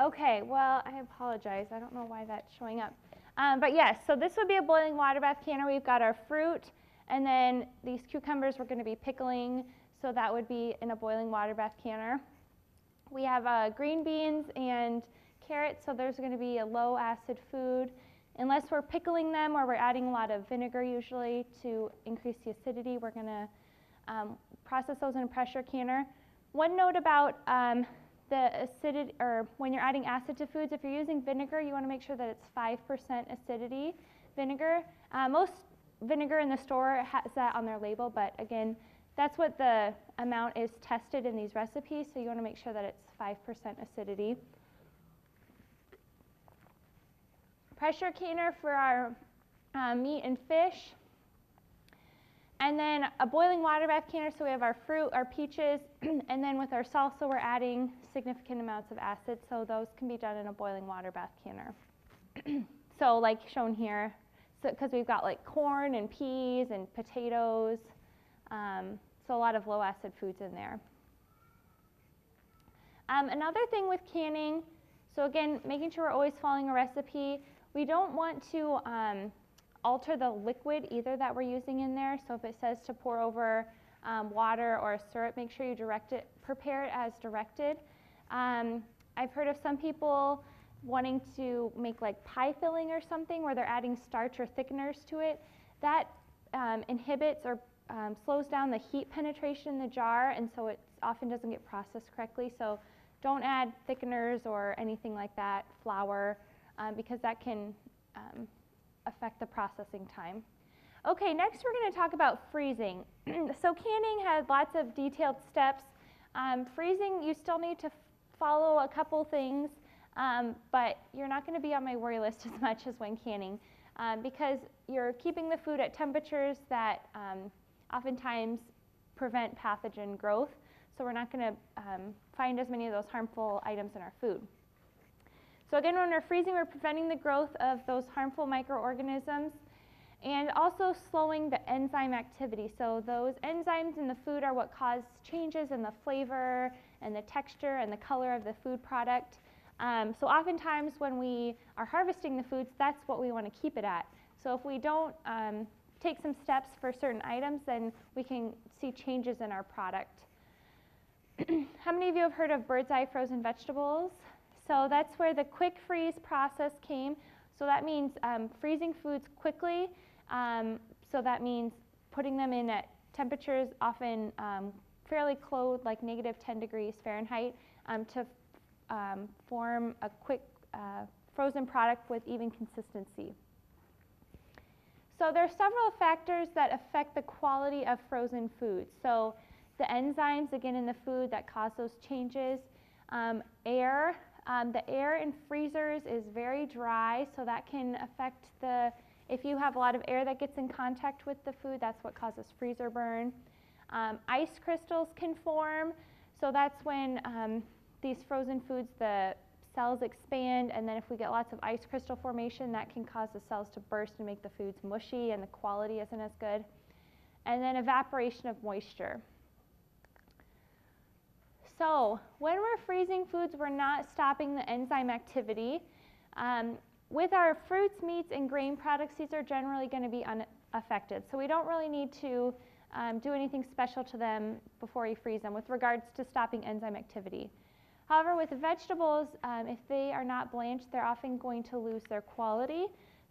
Okay, well I apologize. I don't know why that's showing up. Um, but yes, so this would be a boiling water bath canner. We've got our fruit, and then these cucumbers we're going to be pickling, so that would be in a boiling water bath canner. We have uh, green beans and carrots, so there's going to be a low acid food. Unless we're pickling them or we're adding a lot of vinegar usually to increase the acidity, we're going to um, process those in a pressure canner. One note about um, the acidity, or when you're adding acid to foods, if you're using vinegar, you want to make sure that it's 5% acidity vinegar. Uh, most vinegar in the store has that on their label, but again, that's what the amount is tested in these recipes, so you want to make sure that it's 5% acidity. Pressure canner for our uh, meat and fish. And then a boiling water bath canner, so we have our fruit, our peaches, *clears throat* and then with our salsa, we're adding significant amounts of acid, so those can be done in a boiling water bath canner. *clears throat* so, like shown here, because so, we've got like corn and peas and potatoes, um, so a lot of low acid foods in there. Um, another thing with canning, so again, making sure we're always following a recipe. We don't want to um, alter the liquid either that we're using in there. So if it says to pour over um, water or a syrup, make sure you direct it, prepare it as directed. Um, I've heard of some people wanting to make like pie filling or something where they're adding starch or thickeners to it. That um, inhibits or um, slows down the heat penetration in the jar, and so it often doesn't get processed correctly. So don't add thickeners or anything like that, flour, um, because that can um, affect the processing time. Okay, next we're going to talk about freezing. *clears throat* so canning has lots of detailed steps. Um, freezing, you still need to follow a couple things, um, but you're not going to be on my worry list *laughs* as much as when canning um, because you're keeping the food at temperatures that um, oftentimes prevent pathogen growth. So we're not going to um, find as many of those harmful items in our food. So again, when we're freezing, we're preventing the growth of those harmful microorganisms and also slowing the enzyme activity. So those enzymes in the food are what cause changes in the flavor and the texture and the color of the food product. Um, so oftentimes when we are harvesting the foods, that's what we want to keep it at. So if we don't um, take some steps for certain items, then we can see changes in our product. *clears throat* How many of you have heard of Birds Eye frozen vegetables? So that's where the quick freeze process came. So that means um, freezing foods quickly. Um, so that means putting them in at temperatures often um, fairly cold, like negative 10 degrees Fahrenheit, um, to um, form a quick uh, frozen product with even consistency. So there are several factors that affect the quality of frozen foods. So the enzymes, again, in the food that cause those changes. Um, air, um, the air in freezers is very dry, so that can affect the, if you have a lot of air that gets in contact with the food, that's what causes freezer burn. Um, ice crystals can form, so that's when um, these frozen foods, the cells expand, and then if we get lots of ice crystal formation, that can cause the cells to burst and make the foods mushy, and the quality isn't as good. And then evaporation of moisture. So, when we're freezing foods, we're not stopping the enzyme activity. Um, with our fruits, meats, and grain products, these are generally going to be unaffected. So, we don't really need to um, do anything special to them before you freeze them with regards to stopping enzyme activity. However, with vegetables, um, if they are not blanched, they're often going to lose their quality.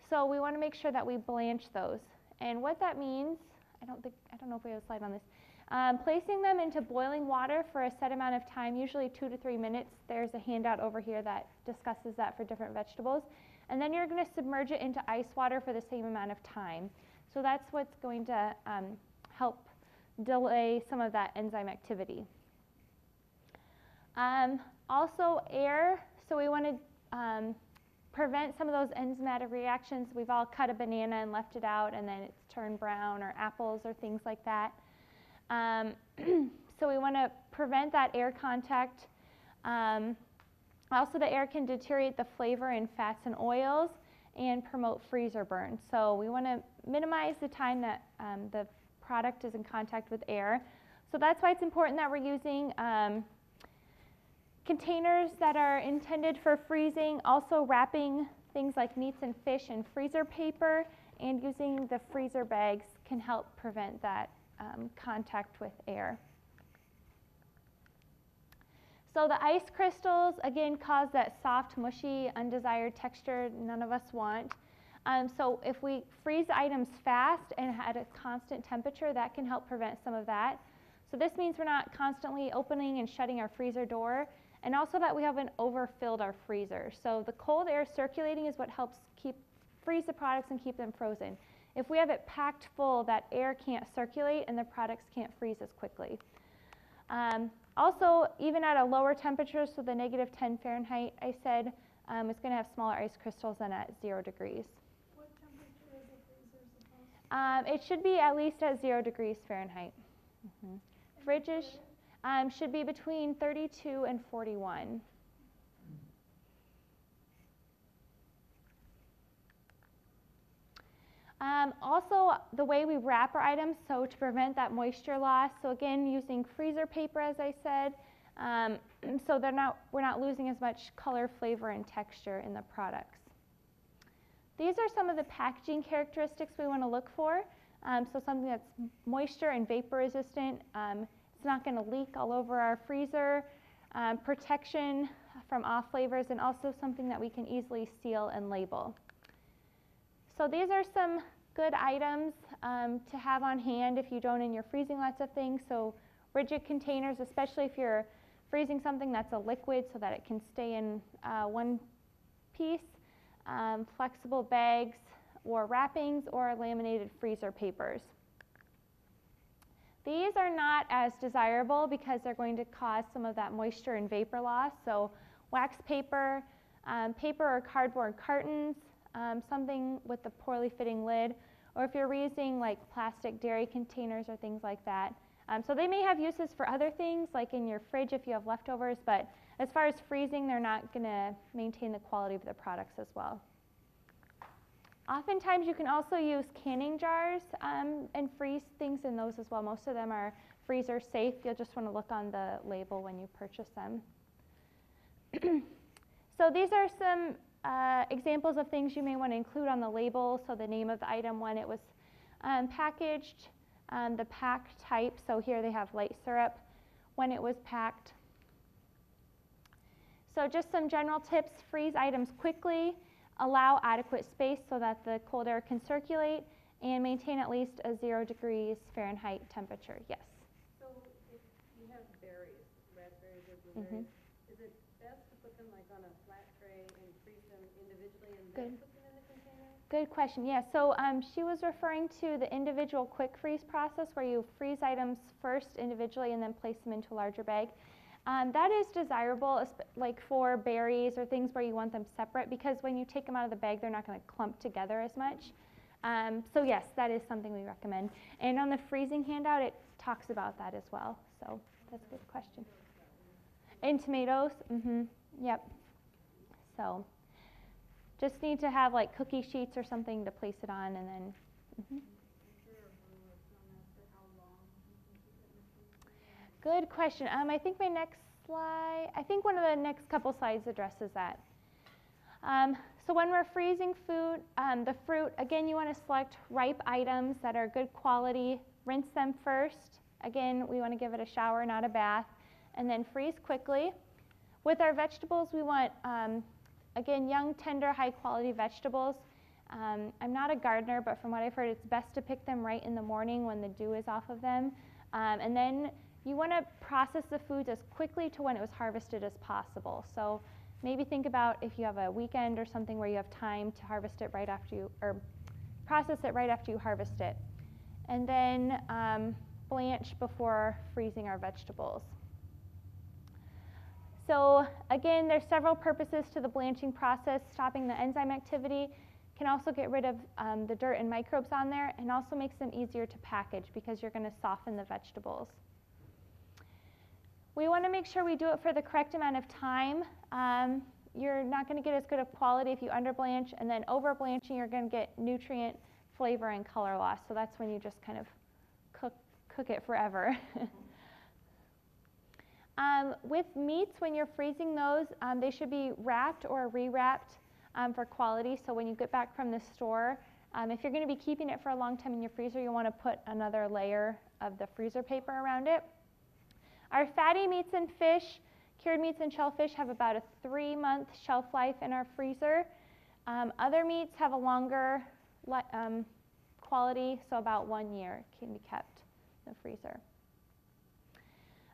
So we want to make sure that we blanch those. And what that means, I don't think, I don't know if we have a slide on this. Um, placing them into boiling water for a set amount of time, usually two to three minutes. There's a handout over here that discusses that for different vegetables. And then you're going to submerge it into ice water for the same amount of time. So that's what's going to um, help delay some of that enzyme activity. Um, also air, so we want to um, prevent some of those enzymatic reactions. We've all cut a banana and left it out and then it's turned brown or apples or things like that. Um, *clears throat* so we want to prevent that air contact. Um, also the air can deteriorate the flavor in fats and oils and promote freezer burn. So we want to minimize the time that um, the product is in contact with air. So that's why it's important that we're using um, Containers that are intended for freezing, also wrapping things like meats and fish in freezer paper, and using the freezer bags can help prevent that um, contact with air. So the ice crystals, again, cause that soft, mushy, undesired texture none of us want. Um, so if we freeze items fast and at a constant temperature, that can help prevent some of that. So this means we're not constantly opening and shutting our freezer door and also that we haven't overfilled our freezer. So the cold air circulating is what helps keep freeze the products and keep them frozen. If we have it packed full, that air can't circulate and the products can't freeze as quickly. Um, also, even at a lower temperature, so the negative 10 Fahrenheit, I said, um, it's going to have smaller ice crystals than at zero degrees. What temperature is a freezer supposed to Um, it should be at least at zero degrees Fahrenheit. hmm Fridges um, should be between 32 and 41. Um, also, the way we wrap our items, so to prevent that moisture loss. So again, using freezer paper, as I said, um, *clears throat* so they're not, we're not losing as much color, flavor, and texture in the products. These are some of the packaging characteristics we want to look for. Um, so something that's moisture and vapor resistant. It's not going to leak all over our freezer. Um, protection from off flavors and also something that we can easily seal and label. So these are some good items um, to have on hand if you don't and you're freezing lots of things. So rigid containers, especially if you're freezing something that's a liquid so that it can stay in uh, one piece. Um, flexible bags or wrappings or laminated freezer papers. These are not as desirable because they're going to cause some of that moisture and vapor loss. So wax paper, um, paper or cardboard cartons, um, something with a poorly fitting lid, or if you're reusing like plastic dairy containers or things like that. Um, so they may have uses for other things, like in your fridge if you have leftovers, but as far as freezing, they're not going to maintain the quality of the products as well. Oftentimes, you can also use canning jars um, and freeze things in those as well. Most of them are freezer safe. You'll just want to look on the label when you purchase them. *clears throat* so, these are some uh, examples of things you may want to include on the label. So, the name of the item when it was um, packaged, um, the pack type. So, here they have light syrup when it was packed. So, just some general tips freeze items quickly allow adequate space so that the cold air can circulate, and maintain at least a zero degrees Fahrenheit temperature. Yes. So if you have berries, raspberries or blueberries, is it best to put them like on a flat tray and freeze them individually and Good. then put them in the container? Good question. Yeah, so um, she was referring to the individual quick freeze process where you freeze items first individually and then place them into a larger bag. Um, that is desirable, like for berries or things where you want them separate, because when you take them out of the bag, they're not going to clump together as much. Um, so yes, that is something we recommend. And on the freezing handout, it talks about that as well. So that's a good question. And tomatoes, mm-hmm, yep. So just need to have like cookie sheets or something to place it on, and then. mhm. Good question. Um, I think my next slide, I think one of the next couple slides addresses that. Um, so when we're freezing food, um, the fruit, again, you want to select ripe items that are good quality. Rinse them first. Again, we want to give it a shower, not a bath, and then freeze quickly. With our vegetables, we want, um, again, young, tender, high quality vegetables. Um, I'm not a gardener, but from what I've heard, it's best to pick them right in the morning when the dew is off of them. Um, and then you want to process the foods as quickly to when it was harvested as possible. So maybe think about if you have a weekend or something where you have time to harvest it right after you, or process it right after you harvest it. And then um, blanch before freezing our vegetables. So again, there's several purposes to the blanching process. Stopping the enzyme activity can also get rid of um, the dirt and microbes on there and also makes them easier to package because you're going to soften the vegetables. We want to make sure we do it for the correct amount of time. Um, you're not going to get as good of quality if you under blanch, and then over blanching, you're going to get nutrient, flavor, and color loss. So that's when you just kind of cook, cook it forever. *laughs* um, with meats, when you're freezing those, um, they should be wrapped or re-wrapped um, for quality. So when you get back from the store, um, if you're going to be keeping it for a long time in your freezer, you want to put another layer of the freezer paper around it. Our fatty meats and fish, cured meats and shellfish have about a three month shelf life in our freezer. Um, other meats have a longer um, quality, so about one year can be kept in the freezer.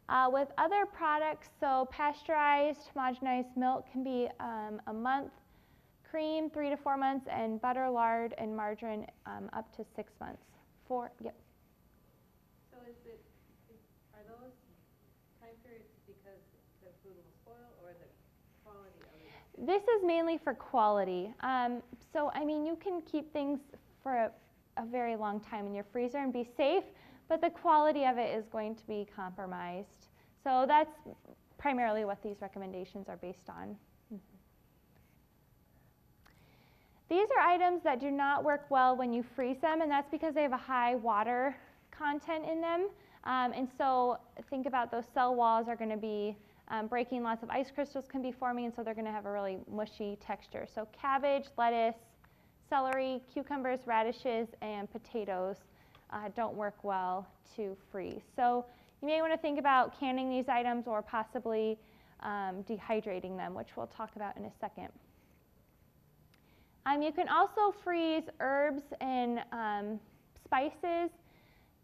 Uh, with other products, so pasteurized, homogenized milk can be um, a month, cream three to four months, and butter, lard, and margarine um, up to six months. Four, yep. So is it, is, are those time periods because the food will spoil or the quality of it? This is mainly for quality. Um, so, I mean, you can keep things for a, a very long time in your freezer and be safe, but the quality of it is going to be compromised. So, that's primarily what these recommendations are based on. These are items that do not work well when you freeze them, and that's because they have a high water content in them. Um, and so, think about those cell walls are going to be um, breaking, lots of ice crystals can be forming, and so they're going to have a really mushy texture. So, cabbage, lettuce, celery, cucumbers, radishes, and potatoes uh, don't work well to freeze. So, you may want to think about canning these items or possibly um, dehydrating them, which we'll talk about in a second. Um, you can also freeze herbs and um, spices.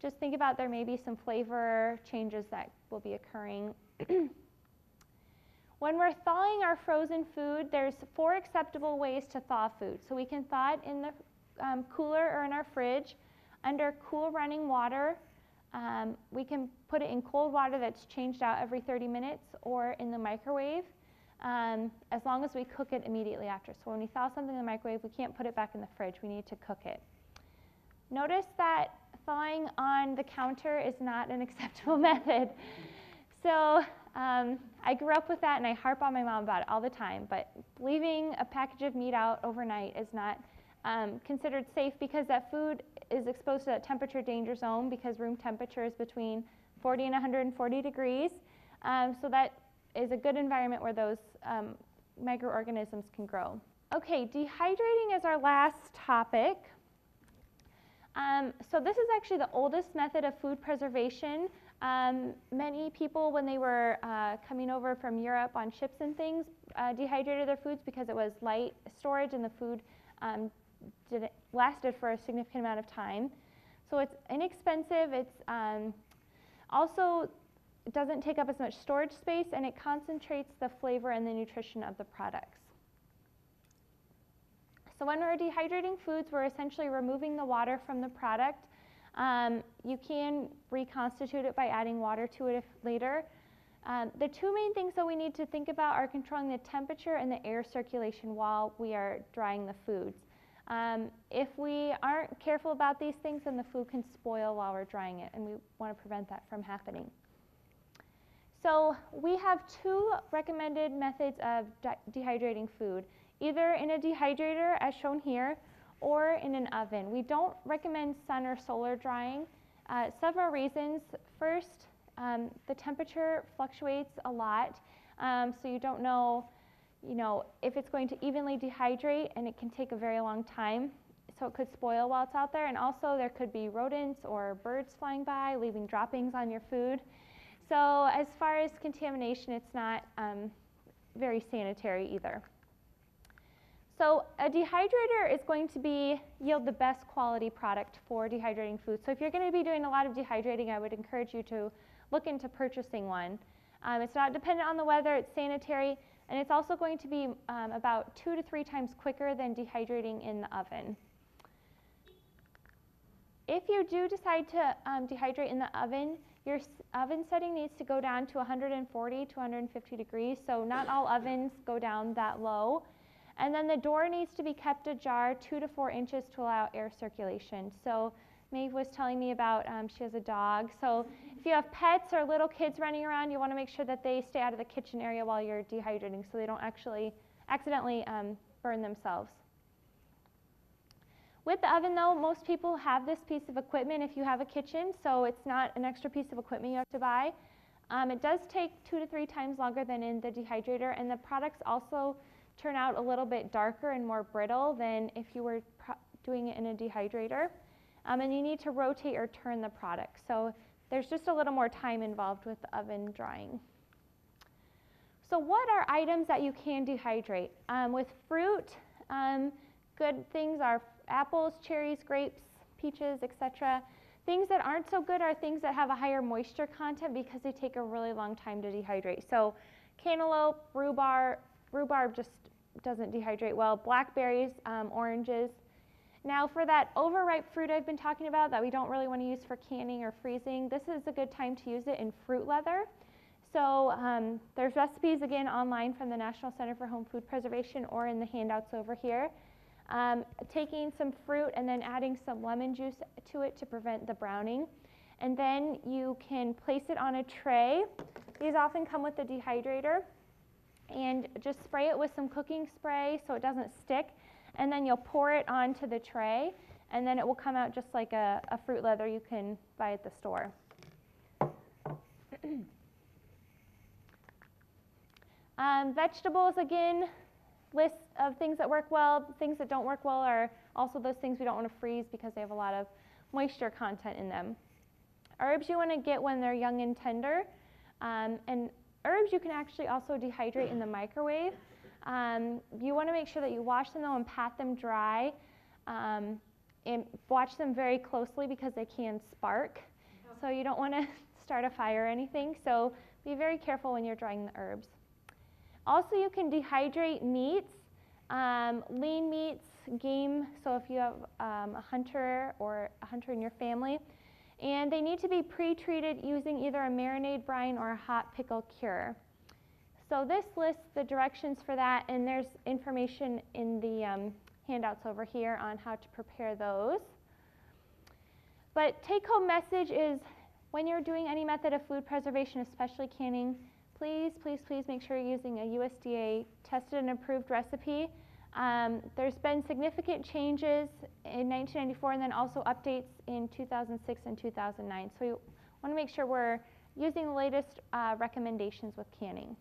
Just think about there may be some flavor changes that will be occurring. *clears throat* when we're thawing our frozen food, there's four acceptable ways to thaw food. So we can thaw it in the um, cooler or in our fridge under cool running water. Um, we can put it in cold water that's changed out every 30 minutes or in the microwave um, as long as we cook it immediately after. So when we thaw something in the microwave, we can't put it back in the fridge. We need to cook it. Notice that thawing on the counter is not an *laughs* acceptable method. So um, I grew up with that and I harp on my mom about it all the time. But leaving a package of meat out overnight is not um, considered safe because that food is exposed to that temperature danger zone because room temperature is between 40 and 140 degrees. Um, so that is a good environment where those um, microorganisms can grow. Okay, dehydrating is our last topic. Um, so this is actually the oldest method of food preservation. Um, many people, when they were uh, coming over from Europe on ships and things, uh, dehydrated their foods because it was light storage and the food um, did lasted for a significant amount of time. So it's inexpensive. It's um, also doesn't take up as much storage space and it concentrates the flavor and the nutrition of the products. So when we're dehydrating foods, we're essentially removing the water from the product. Um, you can reconstitute it by adding water to it later. Um, the two main things that we need to think about are controlling the temperature and the air circulation while we are drying the foods. Um, if we aren't careful about these things, then the food can spoil while we're drying it, and we want to prevent that from happening. So we have two recommended methods of de dehydrating food, either in a dehydrator as shown here, or in an oven. We don't recommend sun or solar drying. Uh, several reasons. First, um, the temperature fluctuates a lot, um, so you don't know, you know, if it's going to evenly dehydrate, and it can take a very long time. So it could spoil while it's out there, and also there could be rodents or birds flying by, leaving droppings on your food. So as far as contamination, it's not um, very sanitary either. So a dehydrator is going to be yield the best quality product for dehydrating food. So if you're going to be doing a lot of dehydrating, I would encourage you to look into purchasing one. Um, it's not dependent on the weather, it's sanitary, and it's also going to be um, about two to three times quicker than dehydrating in the oven. If you do decide to um, dehydrate in the oven, your oven setting needs to go down to 140 to 150 degrees, so not all ovens go down that low. And then the door needs to be kept ajar two to four inches to allow air circulation. So Maeve was telling me about, um, she has a dog. So if you have pets or little kids running around, you want to make sure that they stay out of the kitchen area while you're dehydrating so they don't actually accidentally um, burn themselves. With the oven though, most people have this piece of equipment if you have a kitchen, so it's not an extra piece of equipment you have to buy. Um, it does take two to three times longer than in the dehydrator, and the products also turn out a little bit darker and more brittle than if you were doing it in a dehydrator. Um, and you need to rotate or turn the product. So there's just a little more time involved with oven drying. So what are items that you can dehydrate? Um, with fruit, um, good things are apples, cherries, grapes, peaches, etc. Things that aren't so good are things that have a higher moisture content because they take a really long time to dehydrate. So cantaloupe, rhubarb, rhubarb just doesn't dehydrate well. Blackberries, um, oranges. Now for that overripe fruit I've been talking about that we don't really want to use for canning or freezing, this is a good time to use it in fruit leather. So um, there's recipes again online from the National Center for Home Food Preservation or in the handouts over here. Um, taking some fruit and then adding some lemon juice to it to prevent the browning. And then you can place it on a tray. These often come with a dehydrator. And just spray it with some cooking spray so it doesn't stick. And then you'll pour it onto the tray. And then it will come out just like a, a fruit leather you can buy at the store. *clears throat* um, vegetables, again, list of things that work well. Things that don't work well are also those things we don't want to freeze because they have a lot of moisture content in them. Herbs you want to get when they're young and tender. Um, and herbs you can actually also dehydrate in the microwave. Um, you want to make sure that you wash them though and pat them dry. Um, and watch them very closely because they can spark. So you don't want to *laughs* start a fire or anything. So be very careful when you're drying the herbs. Also, you can dehydrate meats, um, lean meats, game. So if you have um, a hunter or a hunter in your family, and they need to be pre-treated using either a marinade brine or a hot pickle cure. So this lists the directions for that, and there's information in the um, handouts over here on how to prepare those. But take-home message is when you're doing any method of food preservation, especially canning, please, please, please make sure you're using a USDA tested and approved recipe. Um, there's been significant changes in 1994 and then also updates in 2006 and 2009. So we want to make sure we're using the latest uh, recommendations with canning.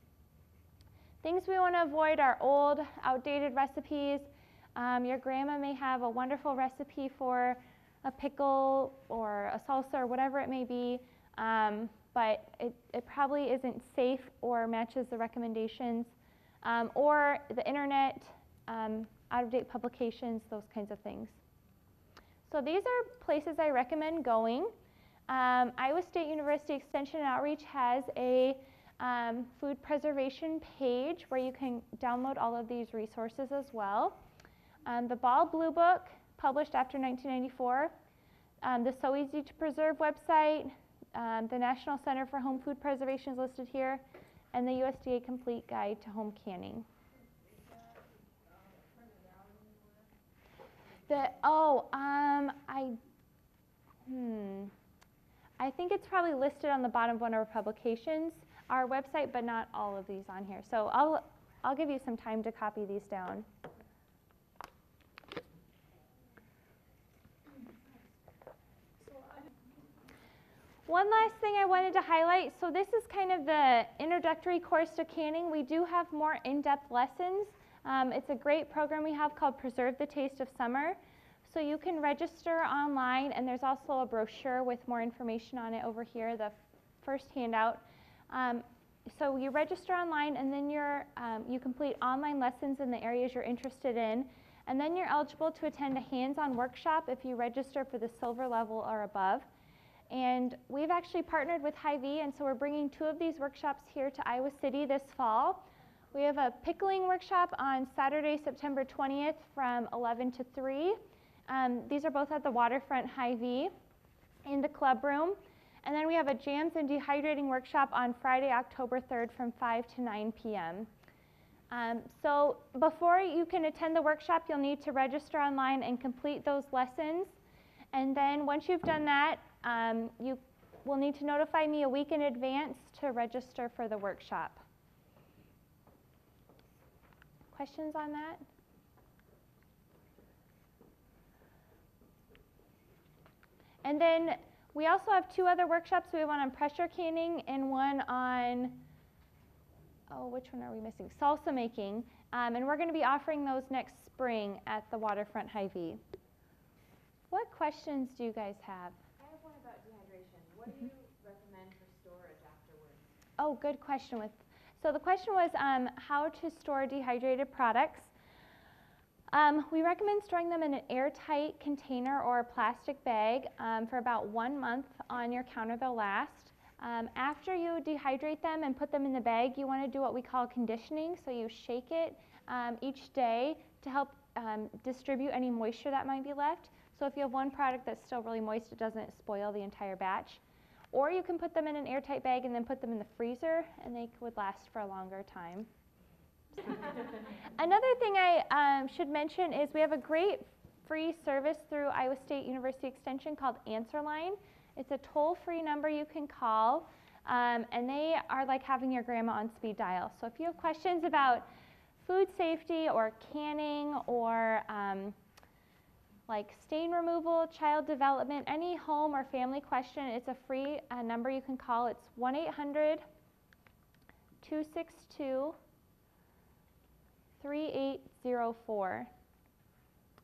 Things we want to avoid are old, outdated recipes. Um, your grandma may have a wonderful recipe for a pickle or a salsa or whatever it may be, um, but it, it probably isn't safe or matches the recommendations. Um, or the internet, um, out of date publications, those kinds of things. So these are places I recommend going. Um, Iowa State University Extension and Outreach has a um, food preservation page where you can download all of these resources as well. Um, the Ball Blue Book, published after 1994, um, the So Easy to Preserve website, um, the National Center for Home Food Preservation is listed here, and the USDA Complete Guide to Home Canning. The oh, um, I hmm, I think it's probably listed on the bottom of one of our publications, our website, but not all of these on here. So I'll I'll give you some time to copy these down. One last thing I wanted to highlight, so this is kind of the introductory course to canning. We do have more in-depth lessons. Um, it's a great program we have called Preserve the Taste of Summer. So you can register online and there's also a brochure with more information on it over here, the first handout. Um, so you register online and then you're, um, you complete online lessons in the areas you're interested in. And then you're eligible to attend a hands-on workshop if you register for the silver level or above. And we've actually partnered with Hy-Vee, and so we're bringing two of these workshops here to Iowa City this fall. We have a pickling workshop on Saturday, September 20th from 11 to 3. Um, these are both at the Waterfront Hy-Vee in the club room. And then we have a jams and dehydrating workshop on Friday, October 3rd from 5 to 9 p.m. Um, so before you can attend the workshop, you'll need to register online and complete those lessons. And then once you've done that, um, you will need to notify me a week in advance to register for the workshop. Questions on that? And then we also have two other workshops. We have one on pressure canning and one on, oh, which one are we missing? Salsa making. Um, and we're going to be offering those next spring at the Waterfront Hy-Vee. What questions do you guys have? I have one about dehydration. What do you recommend for storage afterwards? Oh, good question. With so the question was um, how to store dehydrated products. Um, we recommend storing them in an airtight container or a plastic bag um, for about one month on your counter. They'll last. Um, after you dehydrate them and put them in the bag, you want to do what we call conditioning. So you shake it um, each day to help um, distribute any moisture that might be left. So if you have one product that's still really moist, it doesn't spoil the entire batch. Or you can put them in an airtight bag and then put them in the freezer, and they would last for a longer time. *laughs* Another thing I um, should mention is we have a great free service through Iowa State University Extension called AnswerLine. It's a toll free number you can call, um, and they are like having your grandma on speed dial. So if you have questions about food safety or canning or um, like stain removal, child development, any home or family question, it's a free uh, number you can call. It's 1 800 262 3804.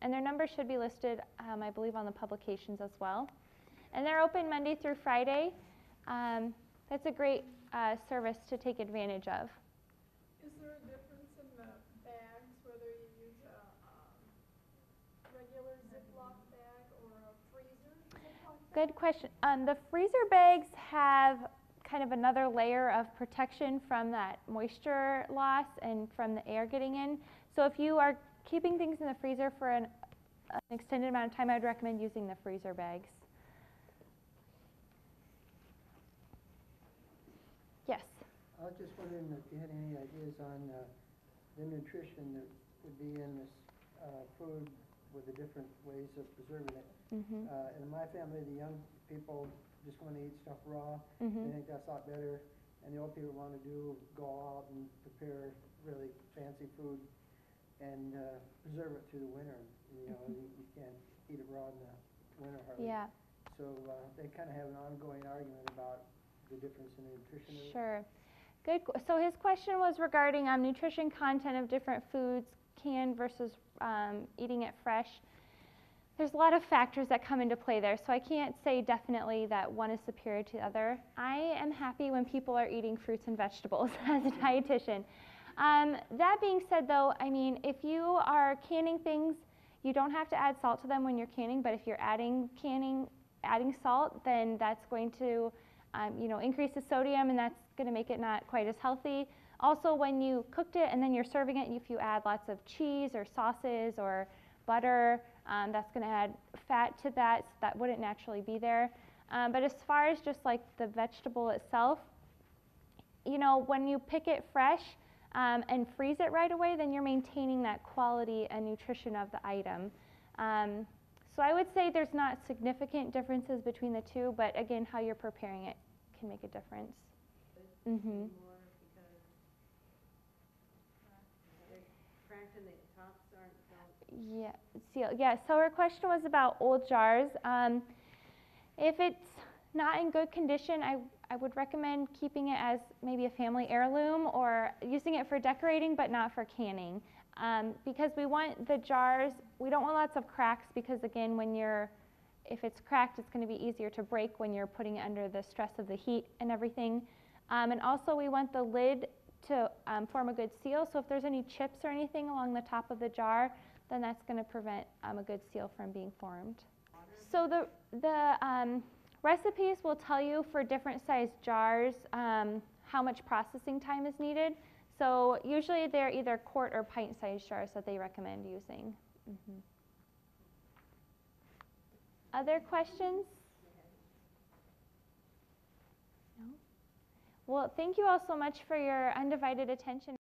And their number should be listed, um, I believe, on the publications as well. And they're open Monday through Friday. Um, that's a great uh, service to take advantage of. Is there a difference in the bag good question. Um, the freezer bags have kind of another layer of protection from that moisture loss and from the air getting in. So if you are keeping things in the freezer for an, an extended amount of time, I'd recommend using the freezer bags. Yes. I was just wondering if you had any ideas on uh, the nutrition that would be in this uh, food with the different ways of preserving it. Mm-hmm. Uh, In my family, the young people just want to eat stuff raw. Mm-hmm. They think that's a lot better. And the old people want to do, go out and prepare really fancy food and uh, preserve it through the winter. You know, you you can't eat it raw in the winter hardly. Yeah. So uh, they kind of have an ongoing argument about the difference in the nutrition. Sure. Good. So his question was regarding um, nutrition content of different foods, canned versus um, eating it fresh. There's a lot of factors that come into play there, so I can't say definitely that one is superior to the other. I am happy when people are eating fruits and vegetables *laughs* as a dietitian. Um, that being said, though, I mean, if you are canning things, you don't have to add salt to them when you're canning, but if you're adding canning, adding salt, then that's going to um, you know, increase the sodium and that's going to make it not quite as healthy. Also, when you cooked it and then you're serving it, if you add lots of cheese or sauces or butter, um, that's going to add fat to that, so that wouldn't naturally be there. Um, but as far as just like the vegetable itself, you know, when you pick it fresh um, and freeze it right away, then you're maintaining that quality and nutrition of the item. Um, so I would say there's not significant differences between the two, but again, how you're preparing it can make a difference. Mm-hmm. More because they're cracked and the tops aren't, don't Yeah, seal. Yeah. So her question was about old jars. Um, if it's not in good condition, I I would recommend keeping it as maybe a family heirloom or using it for decorating, but not for canning. Um, because we want the jars, we don't want lots of cracks because again, when you're, if it's cracked, it's going to be easier to break when you're putting it under the stress of the heat and everything. Um, and also, we want the lid to um, form a good seal. So if there's any chips or anything along the top of the jar, then that's going to prevent um, a good seal from being formed. So the, the um, recipes will tell you for different size jars um, how much processing time is needed. So usually they're either quart or pint sized jars that they recommend using. Mhm. Other questions? No? Well, thank you all so much for your undivided attention.